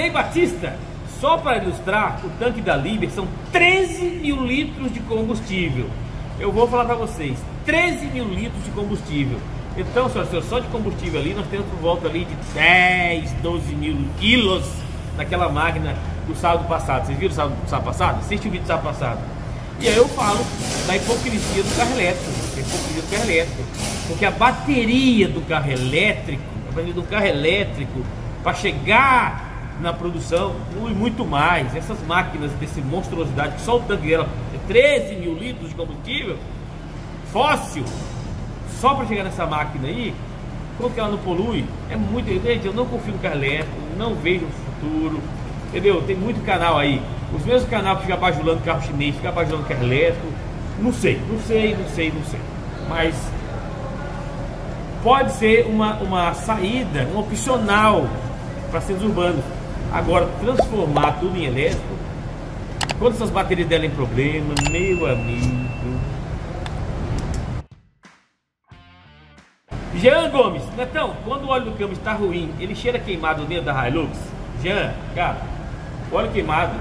Jarcilei Batista, só para ilustrar, o tanque da Liber são 13 mil litros de combustível. Eu vou falar para vocês, 13 mil litros de combustível. Então, senhoras e só de combustível ali nós temos por volta ali de 10, 12 mil quilos naquela máquina do sábado passado. Vocês viram o sábado, sábado passado? Assiste o vídeo do sábado passado. E aí eu falo da hipocrisia do carro elétrico, da hipocrisia do carro elétrico. Porque a bateria do carro elétrico, a bateria do carro elétrico, para chegar na produção e muito mais, essas máquinas desse monstruosidade, que só o tanque dela é 13 mil litros de combustível fóssil, só para chegar nessa máquina aí, quanto que ela não polui, é muito. Gente, eu não confio no carro elétrico, não vejo o futuro, entendeu? Tem muito canal aí. Os mesmos canais que ficam bajulando carro chinês, ficam bajulando carro elétrico. Não sei, não sei, não sei, não sei. Mas pode ser uma, uma saída, um opcional para centros urbanos. Agora, transformar tudo em elétrico, quando essas baterias derem problema, meu amigo. Jean Gomes, Netão, quando o óleo do câmbio está ruim, ele cheira queimado dentro da Hilux? Jean, cara, óleo queimado,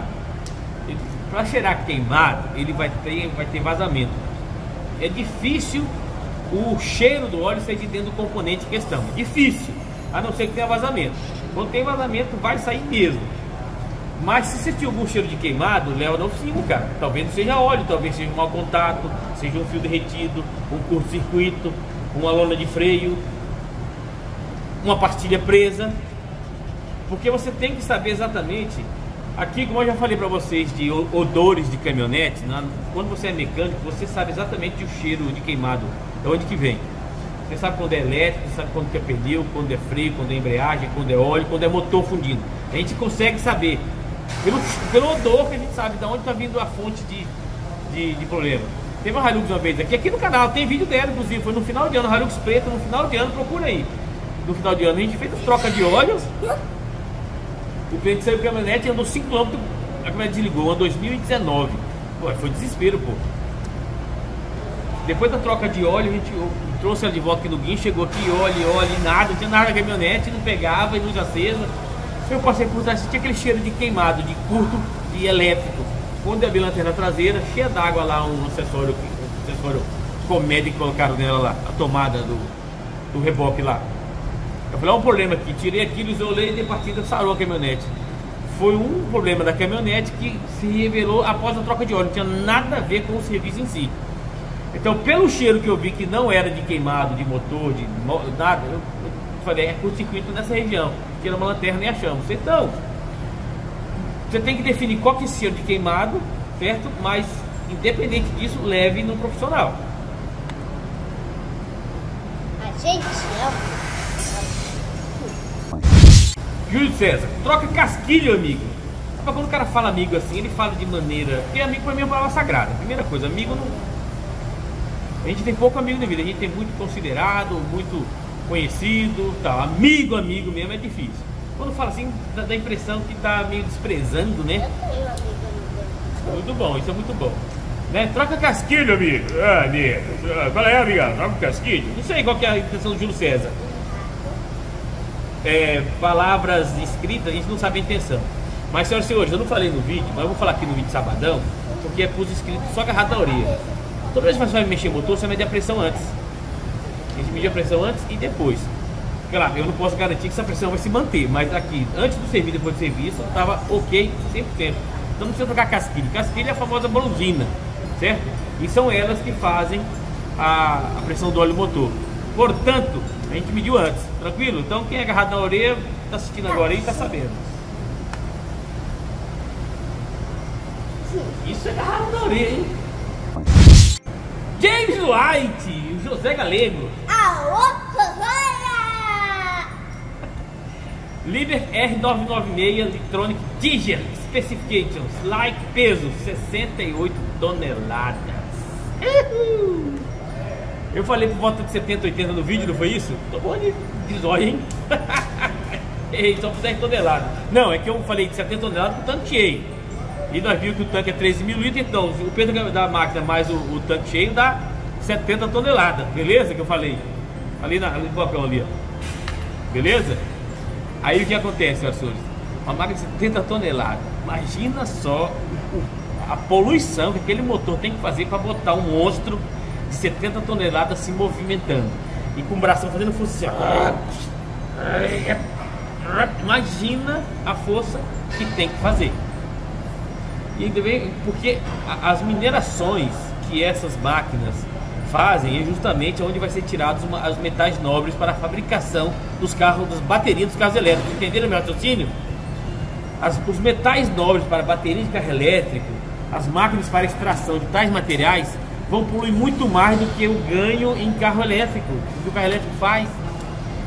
para cheirar queimado, ele vai ter, vai ter vazamento. É difícil o cheiro do óleo sair de dentro do componente em questão. Difícil, a não ser que tenha vazamento. Quando tem vazamento, vai sair mesmo. Mas se você tinha algum cheiro de queimado, leva na oficina, cara. Talvez não seja óleo, talvez seja um mau contato, seja um fio derretido, um curto-circuito, uma lona de freio, uma pastilha presa. Porque você tem que saber exatamente. Aqui, como eu já falei para vocês de odores de caminhonete, quando você é mecânico, você sabe exatamente o cheiro de queimado, de onde que vem. Você sabe quando é elétrico, você sabe quando é pneu, quando é freio, quando é embreagem, quando é óleo, quando é motor fundindo. A gente consegue saber, pelo, pelo odor que a gente sabe de onde está vindo a fonte de, de, de problema. Teve uma Hilux uma vez aqui, aqui no canal, tem vídeo dela, inclusive, foi no final de ano, Hilux preta, no final de ano, procura aí. No final de ano a gente fez troca de óleo, o cliente saiu com a caminhonete e andou 5km, a caminhonete desligou, ano 2019. Pô, foi desespero, pô. Depois da troca de óleo, a gente trouxe ela de volta aqui no guincho, chegou aqui, óleo, óleo, nada, não tinha nada na caminhonete, não pegava, luz acesa. Eu passei por trás, tinha aquele cheiro de queimado, de curto, de elétrico. Quando eu abri a lanterna traseira, cheia d'água lá, um acessório, um acessório comédia que colocaram nela lá, a tomada do, do reboque lá. Eu falei, olha um problema aqui, tirei aquilo, isolei e de partida sarou a caminhonete. Foi um problema da caminhonete que se revelou após a troca de óleo, não tinha nada a ver com o serviço em si. Então, pelo cheiro que eu vi que não era de queimado, de motor, de nada, eu, falei, é curto-circuito nessa região. Tira uma lanterna e achamos. Então, você tem que definir qual que é esse cheiro de queimado, certo? Mas, independente disso, leve no profissional. A gente ama. Júlio César, troca casquilho, amigo. Mas quando o cara fala amigo assim, ele fala de maneira. Porque amigo pra mim é uma palavra sagrada. Primeira coisa, amigo não. A gente tem pouco amigo na vida, a gente tem muito considerado, muito conhecido, tal. Amigo, amigo mesmo é difícil. Quando fala assim, dá, dá a impressão que tá meio desprezando, né? Muito bom, isso é muito bom. Né? Troca casquilho, amigo. Ah, amigo. Ah, Qual é, amiga? Troca casquilho? Não sei qual que é a intenção do Júlio César. É, palavras escritas, a gente não sabe a intenção. Mas, senhoras e senhores, eu não falei no vídeo, mas eu vou falar aqui no vídeo de sabadão, porque é pus escrito só agarrado na orelha. Toda vez que você vai mexer motor, você medir a pressão antes. A gente medir a pressão antes e depois. Claro, eu não posso garantir que essa pressão vai se manter, mas aqui, antes do serviço e depois do serviço, estava ok 100%. Então não precisa trocar casquilha. Casquilha é a famosa bronzina, certo? E são elas que fazem a, a pressão do óleo motor. Portanto, a gente mediu antes, tranquilo? Então quem é agarrado na orelha, está assistindo agora aí, está sabendo. Isso é agarrado na orelha, hein? James White, o José Galego. Alô, Rosana! Liber R996 Electronic Tiger Specifications Like peso 68 toneladas Uhul. Eu falei por volta de 70, 80 no vídeo, não foi isso? Tô bom de, de zóio, hein? Ei, só por 10 toneladas Não, é que eu falei de 70 toneladas com o tanque cheio E nós vimos que o tanque é 13 mil litros Então o peso da máquina mais o, o tanque cheio dá 70 toneladas Beleza que eu falei? Ali, na, ali no papel ali, ó Beleza? Aí o que acontece, senhoras e senhores? Uma máquina de 70 toneladas. Imagina só a poluição que aquele motor tem que fazer para botar um monstro de 70 toneladas se movimentando. e com o bração fazendo força assim, ó. Imagina a força que tem que fazer. E bem, porque as minerações que essas máquinas fazem é justamente onde vai ser tirados uma- os metais nobres para a fabricação dos carros, das baterias dos carros elétricos. Entenderam meu raciocínio? As- os metais nobres para bateria de carro elétrico, as máquinas para extração de tais materiais vão poluir muito mais do que o ganho em carro elétrico, que o carro elétrico faz.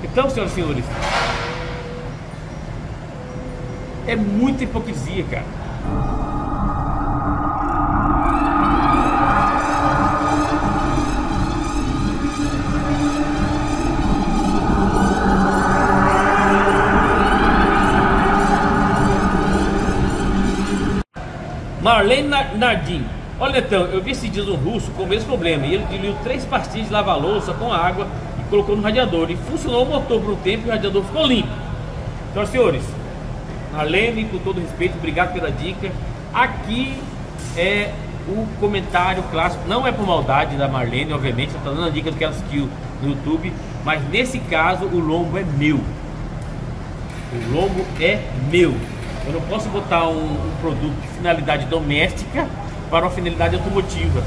Então, senhoras e senhores, é muita hipocrisia, cara. Marlene Nar- Nardim. Olha, Netão, eu vi esses dias um russo com o mesmo problema. E ele diluiu três pastilhas de lava-louça com água e colocou no radiador. E funcionou o motor por um tempo e o radiador ficou limpo. Então, senhores, Marlene, com todo respeito, obrigado pela dica. Aqui é o comentário clássico. Não é por maldade da Marlene, obviamente. Está dando a dica do que ela assistiu no YouTube. Mas nesse caso, o lombo é meu. O lombo é meu. Eu não posso botar um, um produto de finalidade doméstica para uma finalidade automotiva.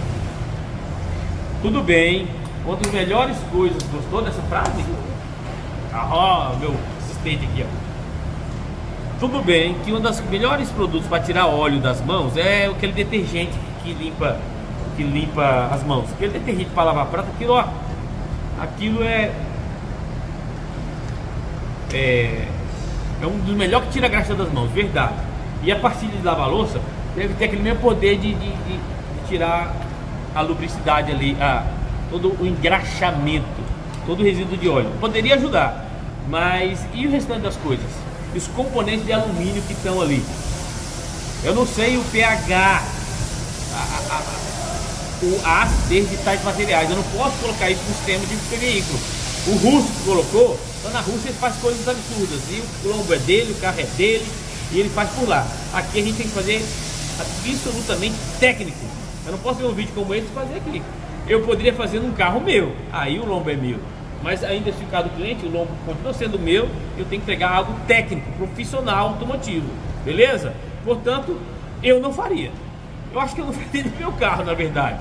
Tudo bem. Uma das melhores coisas, gostou dessa frase? Ah, ó, meu assistente aqui, ó. Tudo bem que um dos melhores produtos para tirar óleo das mãos é aquele detergente que limpa, que limpa as mãos. Aquele detergente para lavar prato, aquilo, ó, aquilo é, é é um dos melhores que tira a graxa das mãos, verdade. E a pastilha de lavar louça deve ter aquele mesmo poder de, de- de- tirar a lubricidade ali, a, todo o engraxamento, todo o resíduo de óleo. Poderia ajudar, mas e o restante das coisas? E os componentes de alumínio que estão ali? Eu não sei o pH, a, a, a, o, a acidez de tais materiais. Eu não posso colocar isso no sistema de veículo. O russo que colocou, lá na Rússia ele faz coisas absurdas. E o lombo é dele, o carro é dele, e ele faz por lá. Aqui a gente tem que fazer absolutamente técnico. Eu não posso ver um vídeo como esse e fazer aqui. Eu poderia fazer num carro meu, aí o lombo é meu. Mas ainda se ficar do cliente, o lombo continua sendo meu, eu tenho que entregar algo técnico, profissional, automotivo. Beleza? Portanto, eu não faria. Eu acho que eu não faria no meu carro, na verdade.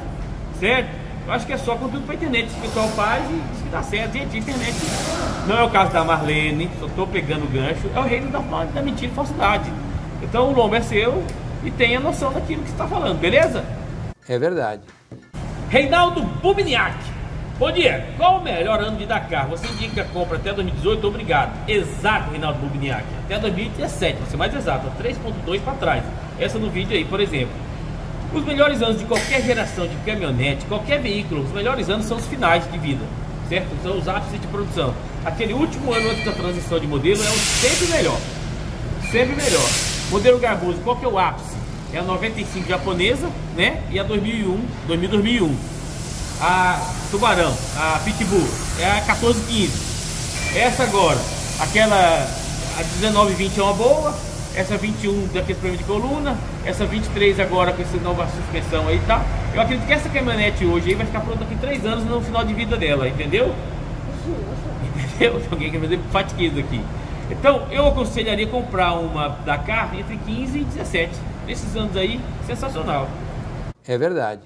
Certo? Eu acho que é só conteúdo para internet. O pessoal faz e diz que dá certo. Gente, internet não é o caso da Marlene, só estou pegando o gancho. É o reino da, da mentira e falsidade. Então o lombo é seu e tenha noção daquilo que você está falando, beleza? É verdade. Reinaldo Bubniak. Bom dia. Qual o melhor ano de Dakar? Você indica a compra até 2018? Obrigado. Exato, Reinaldo Bubniak. Até 2017, para ser mais exato. 3.2 para trás. Essa no vídeo aí, por exemplo. Os melhores anos de qualquer geração de caminhonete, qualquer veículo, os melhores anos são os finais de vida, certo? São os ápices de produção. Aquele último ano antes da transição de modelo é o sempre melhor. Sempre melhor. Modelo Garboso, qual que é o ápice? É a 95 japonesa, né? E a 2001, 2000, 2001. A Tubarão, a Pitbull, é a 1415. Essa agora, aquela a 1920 é uma boa, essa 21 daquele problema de coluna, essa 23 agora com essa nova suspensão aí, tá? Eu acredito que essa caminhonete hoje aí vai ficar pronta daqui 3 anos no final de vida dela, entendeu? Entendeu? Alguém que vai fazer fatigues aqui. Então, eu aconselharia comprar uma Dakar entre 15 e 17. Nesses anos aí, sensacional. É verdade.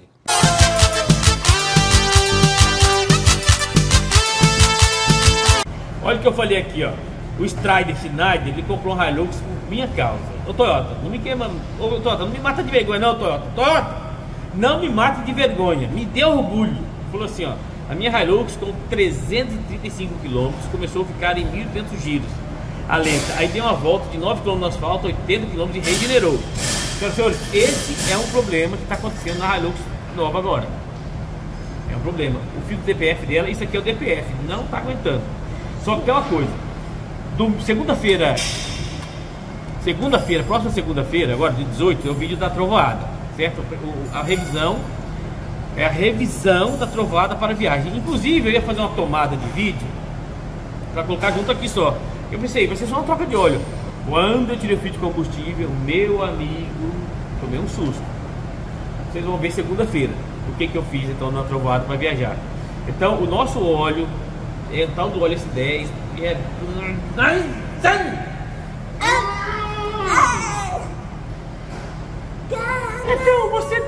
Olha o que eu falei aqui, ó. O Strider Schneider, ele comprou um Hilux por minha causa. Ô Toyota, não me queima. Ô Toyota, não me mata de vergonha, não, Toyota. Toyota, não me mata de vergonha. Me dê orgulho. Falou assim, ó. A minha Hilux com 335 km começou a ficar em 1.200 giros. A lenta. Aí deu uma volta de 9 km no asfalto, 80 km e regenerou. Senhoras e senhores, esse é um problema que está acontecendo na Hilux nova agora. É um problema. O fio do DPF dela, isso aqui é o DPF, não está aguentando. Só que tem uma coisa. Segunda-feira, segunda-feira, próxima segunda-feira, agora de 18, é o vídeo da trovoada, certo? O- a revisão é a revisão da trovoada para viagem. Inclusive, eu ia fazer uma tomada de vídeo para colocar junto aqui só. Eu pensei, vai ser só uma troca de óleo. Quando eu tirei o fio de combustível, meu amigo, tomei um susto. Vocês vão ver segunda-feira o que, que eu fiz então na trovoada para viajar. Então, o nosso óleo É o tal do óleo S10. É. Então, você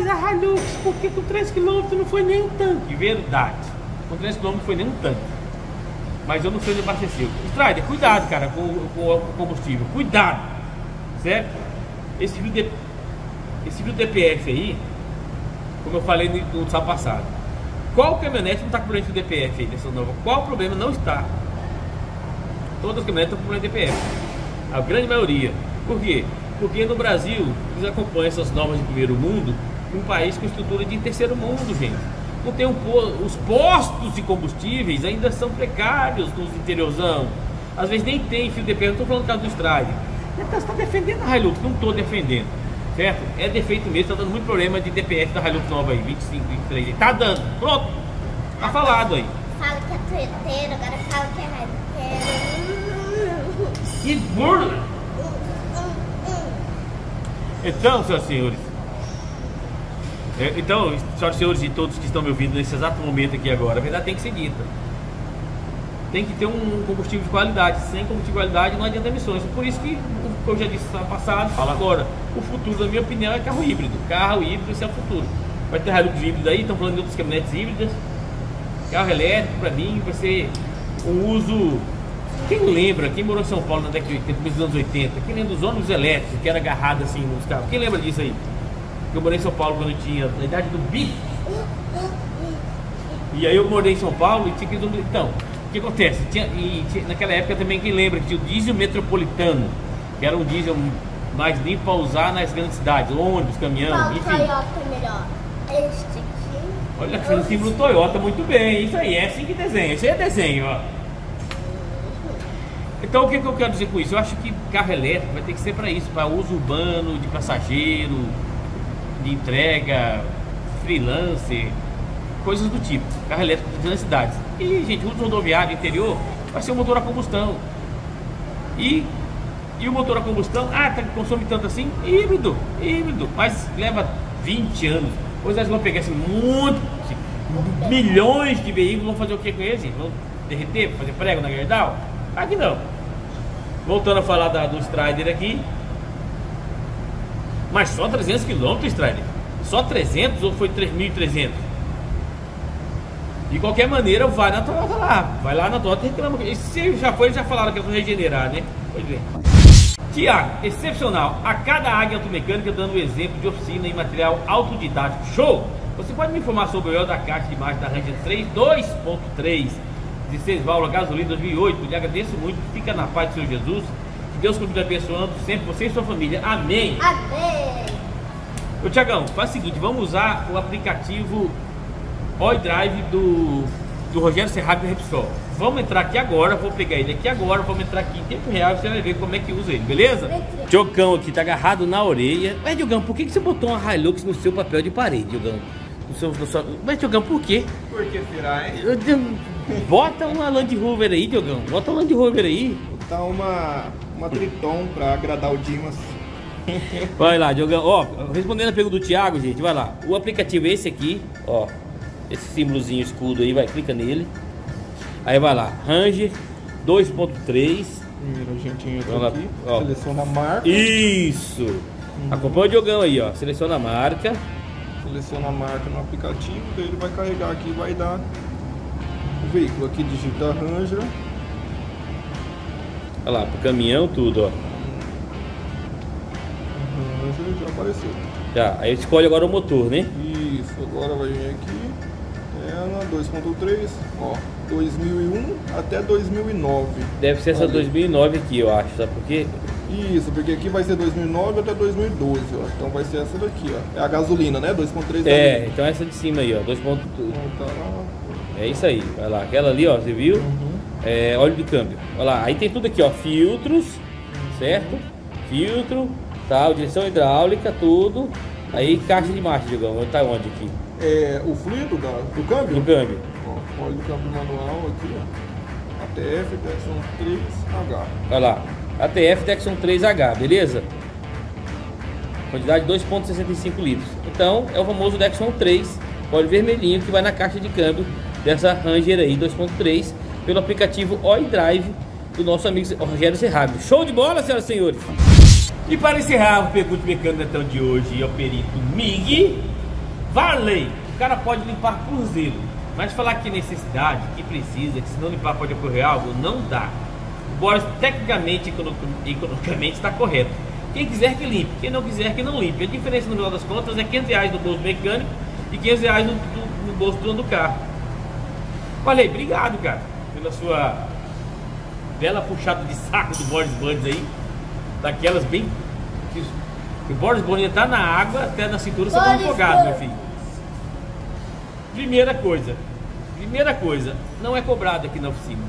demais a Hilux, porque com 3 km não foi nem um tanque. Verdade. Com 3 km não foi nem um tanque. Mas eu não sei onde abasteceu. Strider, cuidado, cara, com, com o combustível. Cuidado. Certo? Esse vídeo, de, esse vídeo DPF aí, como eu falei no, sábado passado. Qual caminhonete não está com problema de DPF aí nova? Qual problema não está? Todas as caminhonetes estão com problema de DPF. A grande maioria. Por quê? Porque no Brasil, eles acompanham essas normas de primeiro mundo, um país com estrutura de terceiro mundo, gente. Não tem um, os postos de combustíveis ainda são precários nos interiorzão. Às vezes nem tem fio de pé, não estou falando do caso do Stride. Então você está defendendo a Hilux, não estou defendendo. Certo? É defeito mesmo, está dando muito problema de DPF da Hilux nova aí, 25, 23. Está dando, pronto. Tá falado aí. Fala que é treteiro, agora fala que é radiqueiro. Que burro! Então, senhoras e senhores, é, então, senhoras e senhores e todos que estão me ouvindo nesse exato momento aqui agora, a verdade tem que ser dita. Tem que ter um combustível de qualidade. Sem combustível de qualidade não adianta emissões. Por isso que, como eu já disse no passado, falo agora. O futuro, na minha opinião, é carro híbrido. Carro híbrido, esse é o futuro. Vai ter Hilux híbrido aí, estão falando de outras caminhonetes híbridas. Carro elétrico, para mim, vai ser um uso quem lembra, quem morou em São Paulo na década de 80, começo dos anos 80, quem lembra dos ônibus elétricos que era agarrado assim nos carros? Quem lembra disso aí? Eu morei em São Paulo quando eu tinha na idade do bicho. E aí eu morei em São Paulo e tinha aqueles ônibus. Então, o que acontece? Tinha, e tinha, naquela época também, quem lembra que tinha o diesel metropolitano, que era um diesel mais limpo para usar nas grandes cidades, ônibus, caminhão, Qual enfim. Toyota é melhor? Este aqui? Olha, fez o símbolo Toyota muito bem, isso aí, é assim que desenha, isso aí é desenho, ó. Então o que, que eu quero dizer com isso? Eu acho que carro elétrico vai ter que ser para isso, para uso urbano, de passageiro, de entrega, freelancer, coisas do tipo. Carro elétrico nas cidades. E, gente, uso rodoviário interior vai ser um motor a combustão. E, e o motor a combustão, ah, tá, consome tanto assim? Híbrido, híbrido, mas leva 20 anos. Pois eles vão pegar assim, muito, milhões de veículos, vão fazer o que com eles? Vão derreter, fazer prego na Gerdau? Aqui não. Voltando a falar da, do Strider aqui. Mas só 300 km, Strider? Só 300 ou foi 3.300? De qualquer maneira, vai na Toyota lá. Vai lá na Toyota e reclama. E se já foi, já falaram que é para regenerar, né? Pois bem. Tiago, excepcional. A cada águia automecânica dando um exemplo de oficina em material autodidático. Show! Você pode me informar sobre o eu da caixa de imagem da Ranger 3 2.3 16 válvulas gasolina 2008. Lhe agradeço muito. Fica na paz do Senhor Jesus. Que Deus continue abençoando sempre você e sua família. Amém. Amém. Ô Tiagão, faz o seguinte, vamos usar o aplicativo Oi Drive do, do Rogério Serrado e Repsol. Vamos entrar aqui agora, vou pegar ele aqui agora, vamos entrar aqui em tempo real e você vai ver como é que usa ele, beleza? Diogão aqui, tá agarrado na orelha. Mas Diogão, por que, que você botou uma Hilux no seu papel de parede, Diogão? No seu, no seu... Mas Diogão, por quê? Por que será, hein? Bota uma Land Rover aí, Diogão. Bota uma Land Rover aí. Botar uma, uma Triton pra agradar o Dimas. Vai lá, Diogão. Ó, respondendo a pergunta do Thiago, gente, vai lá. O aplicativo é esse aqui, ó. Esse símbolozinho escudo aí, vai, clica nele. Aí vai lá, Ranger 2.3. Primeiro a gente entra lá, aqui, ó. seleciona a marca. Isso! Acompanha o Diogão aí, ó. Seleciona a marca. Seleciona a marca no aplicativo, daí ele vai carregar aqui e vai dar o veículo. Aqui digita Ranger. Olha lá, pro caminhão, tudo, ó. Já apareceu. Já, aí escolhe agora o motor, né? Isso, agora vai vir aqui. Ela 2.3, ó, 2001 até 2009. Deve ser essa Ali. 2009 aqui, eu acho, sabe por quê? Isso, porque aqui vai ser 2009 até 2012, ó. Então vai ser essa daqui, ó. É a gasolina, né? 2.3 É, então essa de cima aí, ó. 2. Então tá. É isso aí, vai lá. Aquela ali, ó, você viu? Uhum. É, óleo de câmbio. Olha lá, aí tem tudo aqui, ó. Filtros, certo? Filtro, tal, direção hidráulica, tudo. Aí caixa de marcha, digamos. Tá onde aqui? É, o fluido da, do câmbio? Do câmbio. Ó, óleo do câmbio manual aqui, ó. ATF, Texon 3H. Olha lá. ATF Texon 3H, beleza? Quantidade 2,65 litros. Então, é o famoso Dexon 3, óleo vermelhinho, que vai na caixa de câmbio dessa Ranger aí 2.3 pelo aplicativo Oi Drive do nosso amigo Rogério Serrado. Show de bola, senhoras e senhores! E para encerrar o Pergunte Mecânico então de hoje é o perito MIG Varley. O cara pode limpar cruzeiro, mas falar que necessidade, que precisa, que se não limpar pode ocorrer algo, não dá. O Boris tecnicamente, economicamente está correto. Quem quiser que limpe, quem não quiser que não limpe. A diferença no final das contas é 500 reais no bolso mecânico e 500 reais no, no, no bolso do dono do carro. Valeu, obrigado, cara, pela sua bela puxada de saco do Boris Bundes aí. Daquelas bem. O Boris Bundes tá na água, até na cintura você tá afogado, meu filho. Primeira coisa. Primeira coisa, não é cobrado aqui na oficina.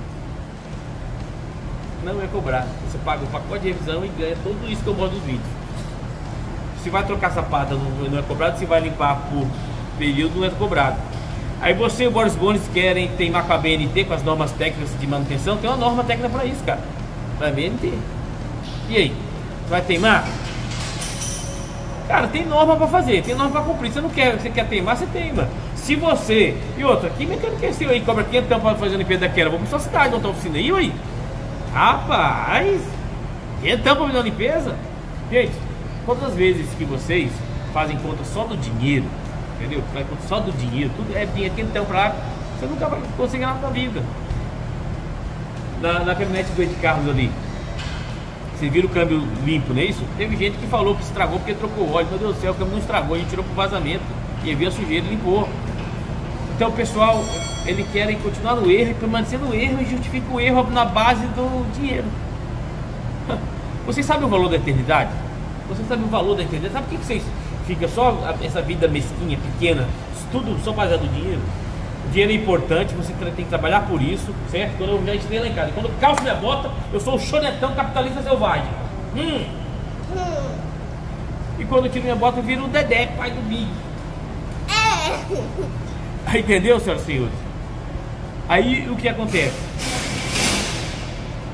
Não é cobrado. Você paga o pacote de revisão e ganha tudo isso que eu mostro nos vídeos. Se vai trocar sapato, não, não é cobrado. Se vai limpar por período, não é cobrado. Aí você e o Boris Bones querem teimar com a BNT, com as normas técnicas de manutenção, tem uma norma técnica para isso, cara. Para a BNT. E aí? Você vai teimar? Cara, tem norma para fazer, tem norma para cumprir. Você não quer, você quer teimar, você teima. Se você. E outra, que mecânico é seu aí? Cobra 500 para fazer a limpeza daquela. Vamos pra sua cidade, não tá oficina aí, aí. Rapaz! 500 para fazer uma limpeza? Gente, quantas as vezes que vocês fazem conta só do dinheiro entendeu? Vai só do dinheiro, tudo é dinheiro, então pra você nunca vai conseguir nada na vida. Na, na caminhonete do de carros ali, vocês viram o câmbio limpo, não é isso? Teve gente que falou que estragou porque trocou óleo, meu Deus do céu, o câmbio não estragou, a gente tirou pro vazamento e viu a sujeira e limpou. Então pessoal, ele querem continuar no erro e permanecer no erro e justifica o erro na base do dinheiro. Vocês sabem o valor da eternidade? Vocês sabem o valor da eternidade? Sabe por que vocês fica só essa vida mesquinha, pequena, tudo só baseado no dinheiro. Dinheiro é importante, você tem que trabalhar por isso, certo? Quando eu já ensinei lá em casa, quando eu calço minha bota, eu sou o chonetão capitalista selvagem. Hum. E quando eu tiro minha bota, eu viro o Dedé, pai do Big. É. Entendeu, senhoras e senhores? Aí o que acontece?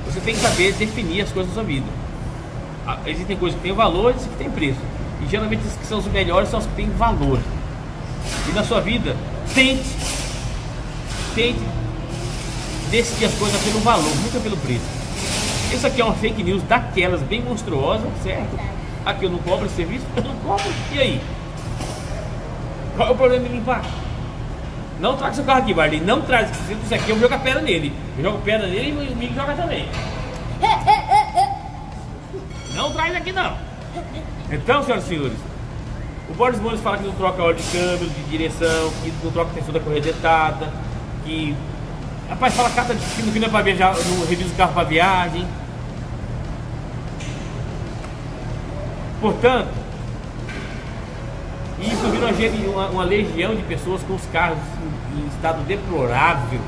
Você tem que saber definir as coisas da sua vida. Ah, existem coisas que têm valor e que têm preço. E geralmente os que são os melhores são os que têm valor. E na sua vida, tente, tente decidir as coisas pelo valor, nunca pelo preço. Isso aqui é uma fake news daquelas bem monstruosa, certo? Aqui eu não cobro esse serviço, eu não cobro. E aí? Qual é o problema de limpar? Não traga seu carro aqui, Barley. Não traz. Você aqui, eu vou jogar pedra nele. Eu jogo pedra nele e o Mico joga também. Não traz aqui não. Então, senhoras e senhores, o Boris Muniz fala que não troca óleo de câmbio, de direção, que não troca tensão da correia dentada, que. Rapaz, fala carta de que não é pra viajar, não revisa o carro pra viagem. Portanto, isso vira uma, uma, legião de pessoas com os carros em, em estado deplorável,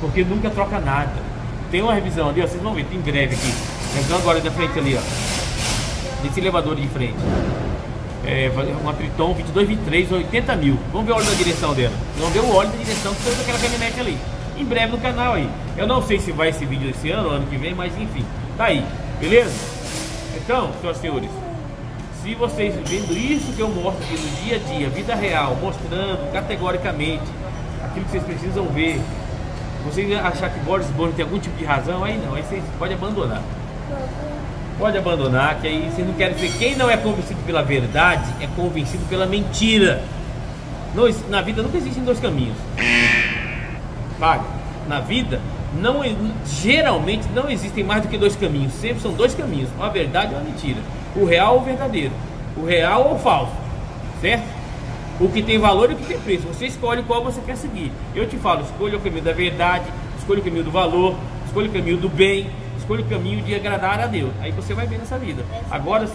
porque nunca troca nada. Tem uma revisão ali, ó, vocês vão ver, tem breve aqui. Revisão agora da frente ali, ó desse elevador de frente. É, uma Triton 22, 23, 80 mil. Vamos ver o óleo da direção dela. Vamos ver o óleo da direção que foi daquela caminhonete ali. Em breve no canal aí. Eu não sei se vai esse vídeo esse ano, ano que vem, mas enfim. Tá aí, beleza? Então, senhoras e senhores, se vocês vendo isso que eu mostro aqui no dia a dia, vida real, mostrando categoricamente aquilo que vocês precisam ver, vocês achar que Boris Bono tem algum tipo de razão, aí não, aí vocês podem abandonar pode abandonar, que aí vocês não querem ver. Quem não é convencido pela verdade é convencido pela mentira. Não, na vida nunca existem dois caminhos. Paga. Na vida, não, geralmente não existem mais do que dois caminhos. Sempre são dois caminhos: uma verdade e uma mentira. O real ou o verdadeiro. O real ou o falso. Certo? O que tem valor e o que tem preço. Você escolhe qual você quer seguir. Eu te falo: escolha o caminho da verdade, escolha o caminho do valor, escolha o caminho do bem, escolha o caminho de agradar a Deus. Aí você vai ver nessa vida. Agora,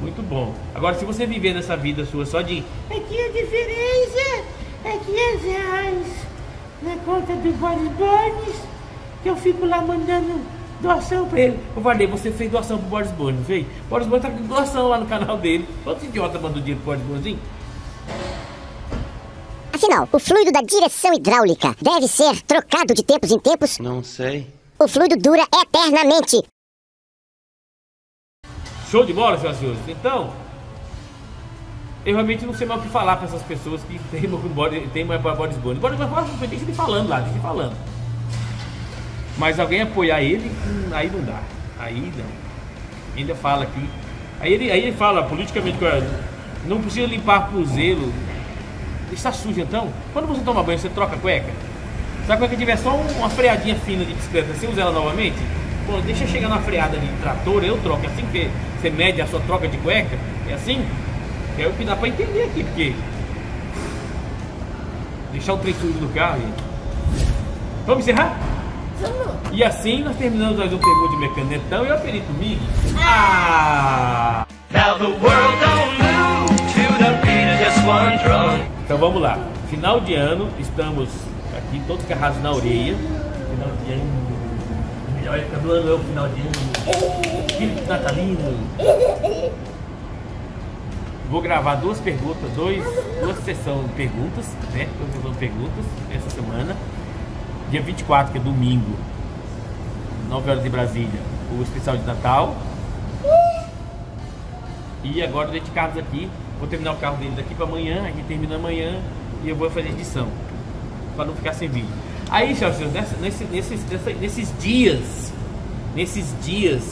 muito bom. Agora, se você viver nessa vida sua só de aqui a diferença é 500 reais na conta do Boris Bones, que eu fico lá mandando doação pra ele. Eu falei, você fez doação pro Boris Bones, não fez? Boris Bones tá com doação lá no canal dele. Quantos idiota mandou dinheiro pro Boris Bones, hein? Afinal, o fluido da direção hidráulica deve ser trocado de tempos em tempos? Não sei. O fluido dura eternamente. Show de bola, senhoras e senhores. Então, Eu realmente não sei mais o que falar para essas pessoas que teimam com body, teimam para Boris Bonner. Boris Bonner deixa ele falando lá, deixa ele falando. Mas alguém apoiar ele, aí não dá. Aí não. Ainda fala aqui. Aí ele, aí ele fala politicamente, não precisa limpar por zelo. Está sujo então? Quando você toma banho, você troca a cueca? Se a cueca tiver só uma freadinha fina de bicicleta, você usa ela novamente? Pô, deixa eu chegar na freada de trator, eu troco. É assim que você mede a sua troca de cueca? É assim? É o que dá pra entender aqui, porque. Deixar o trem sujo no carro. E... Vamos encerrar? E assim nós terminamos mais um pergunta de mecanetão e eu perito Mig. Ah! Now the world don't move to the beat of just one drum. Então vamos lá. Final de ano, estamos aqui todos carrados na orelha. Final de ano. Melhor época do ano é o final de ano. Espírito natalino. Vou gravar duas perguntas, dois, duas sessões de perguntas, né? Duas sessões de perguntas essa semana. Dia 24, que é domingo, 9 horas de Brasília, o especial de Natal. E agora o de Carlos aqui. Vou terminar o carro dele daqui para amanhã, a gente termina amanhã e eu vou fazer edição. Para não ficar sem vídeo. Aí, senhoras nesse, nesses, nesses dias, nesses dias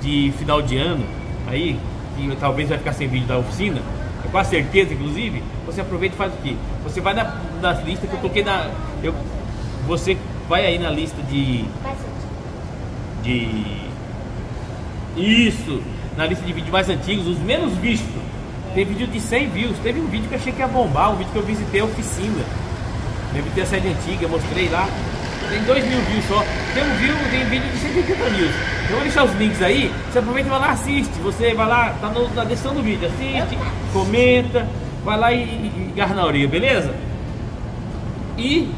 de final de ano, aí, que talvez vai ficar sem vídeo da oficina, com a certeza, inclusive, você aproveita e faz o quê? Você vai na, nas listas que eu coloquei na. Eu, você vai aí na lista de. De. Isso! Na lista de vídeos mais antigos, os menos vistos. Tem vídeo de 100 views. Teve um vídeo que eu achei que ia bombar, um vídeo que eu visitei a oficina. Eu visitei a sede antiga, mostrei lá. Tem 2 mil views só. Tem um view, tem vídeo de 180 mil. Eu vou deixar os links aí. Você aproveita e vai lá, assiste. Você vai lá, tá no, na descrição do vídeo. Assiste, comenta, vai lá e, e, e garra na orelha, beleza? E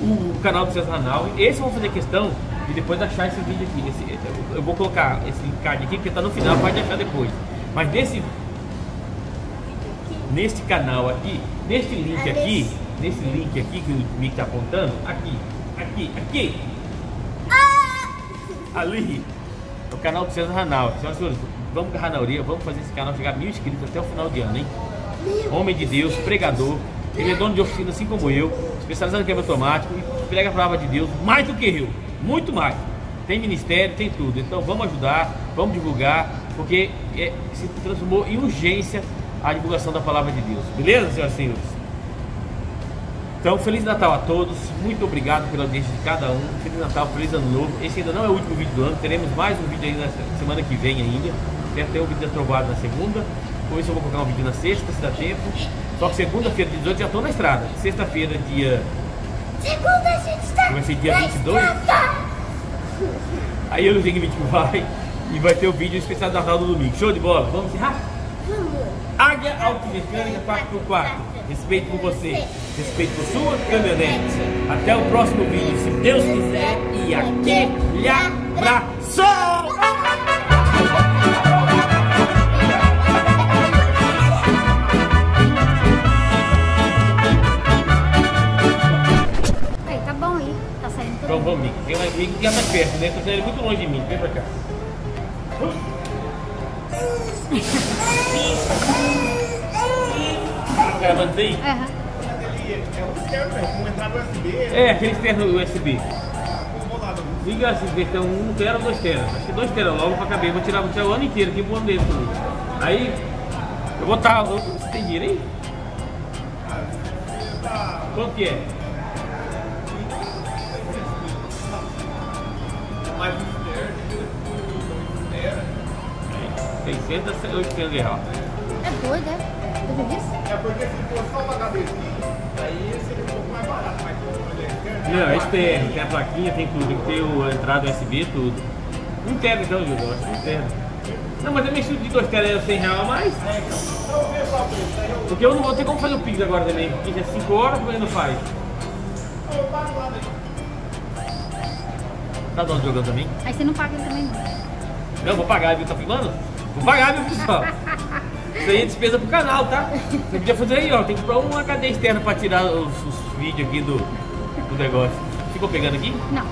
o canal do César Ranal. Esse eu vou fazer questão de depois achar esse vídeo aqui. Esse, eu vou colocar esse card aqui porque tá no final, pode achar depois. Mas nesse neste canal aqui, neste link aqui, nesse link aqui que o Mick tá apontando, aqui, aqui, aqui, ali, o canal do César Ranal. Senhoras e senhores, vamos agarrar na orelha, vamos fazer esse canal chegar a mil inscritos até o final de ano, hein? Homem de Deus, pregador, ele é dono de oficina assim como eu, especializado em câmbio automático e prega a palavra de Deus mais do que eu, muito mais. Tem ministério, tem tudo. Então vamos ajudar, vamos divulgar, porque é, se transformou em urgência a divulgação da palavra de Deus. Beleza, senhoras e senhores? Então, Feliz Natal a todos, muito obrigado pela audiência de cada um. Feliz Natal, Feliz Ano Novo. Esse ainda não é o último vídeo do ano, teremos mais um vídeo aí na semana que vem ainda. Deve ter um vídeo da trovada na segunda. Depois eu vou colocar um vídeo na sexta, se dá tempo. Só que segunda-feira, 18, já estou na estrada. Sexta-feira, dia. Segunda, a gente está. Vai ser dia 22. Aí eu não sei que vídeo vai. E vai ter o vídeo especial da Natal do domingo. Show de bola? Vamos encerrar? Águia Automecânica 4x4. Respeito por você. Respeito por sua caminhonete. Até o próximo vídeo, se Deus quiser. E aquele abraço! Tá bom aí. Tá. Então vamos, Mick. Tem um amigo que já tá perto, né? Tô saindo muito longe de mim. Vem pra cá. É, aquele externo USB. Liga USB, tem um tera ou dois tera. Acho que dois tera logo pra caber. Vou tirar, vou tirar o ano inteiro aqui dele comigo. Aí, eu vou estar. Você tem dinheiro aí? Quanto que é? É, 600 a 800 reais. É doido, é? Tudo isso? É porque se for só o HDzinho, aí seria um pouco mais barato, mas quando ele é Não, é externo, tem a plaquinha, tem tudo, tem que ter o, a entrada USB, tudo. Tera então, Gil, eu acho que um tera. Não, mas eu mexi de 2 tera é 100 reais a mais. Então vê só o preço, aí eu Porque eu não vou ter como fazer o Pix agora também, porque já é 5 horas, ele não faz? daí. Tá dando jogando também? Aí você não paga também, não. Não, vou pagar, viu? Tá filmando? Vou pagar, viu, pessoal? Isso aí é despesa pro canal, tá? Você podia fazer aí, ó. Tem que comprar um HD externo pra tirar os, os vídeos aqui do, do negócio. Ficou pegando aqui? Não.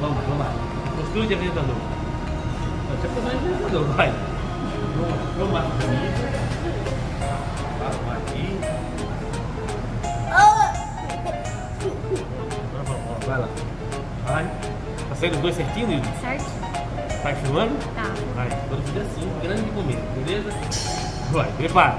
Vamos, vamos lá. Postura de apresentador. Você é de apresentador, vai. A camisa. Arrumar aqui. Vai lá. Vai. Tá saindo os dois certinho, Lili? Certo? Tá filmando? Tá. Vai. Quando fizer assim, grande momento, beleza? Vai, prepara.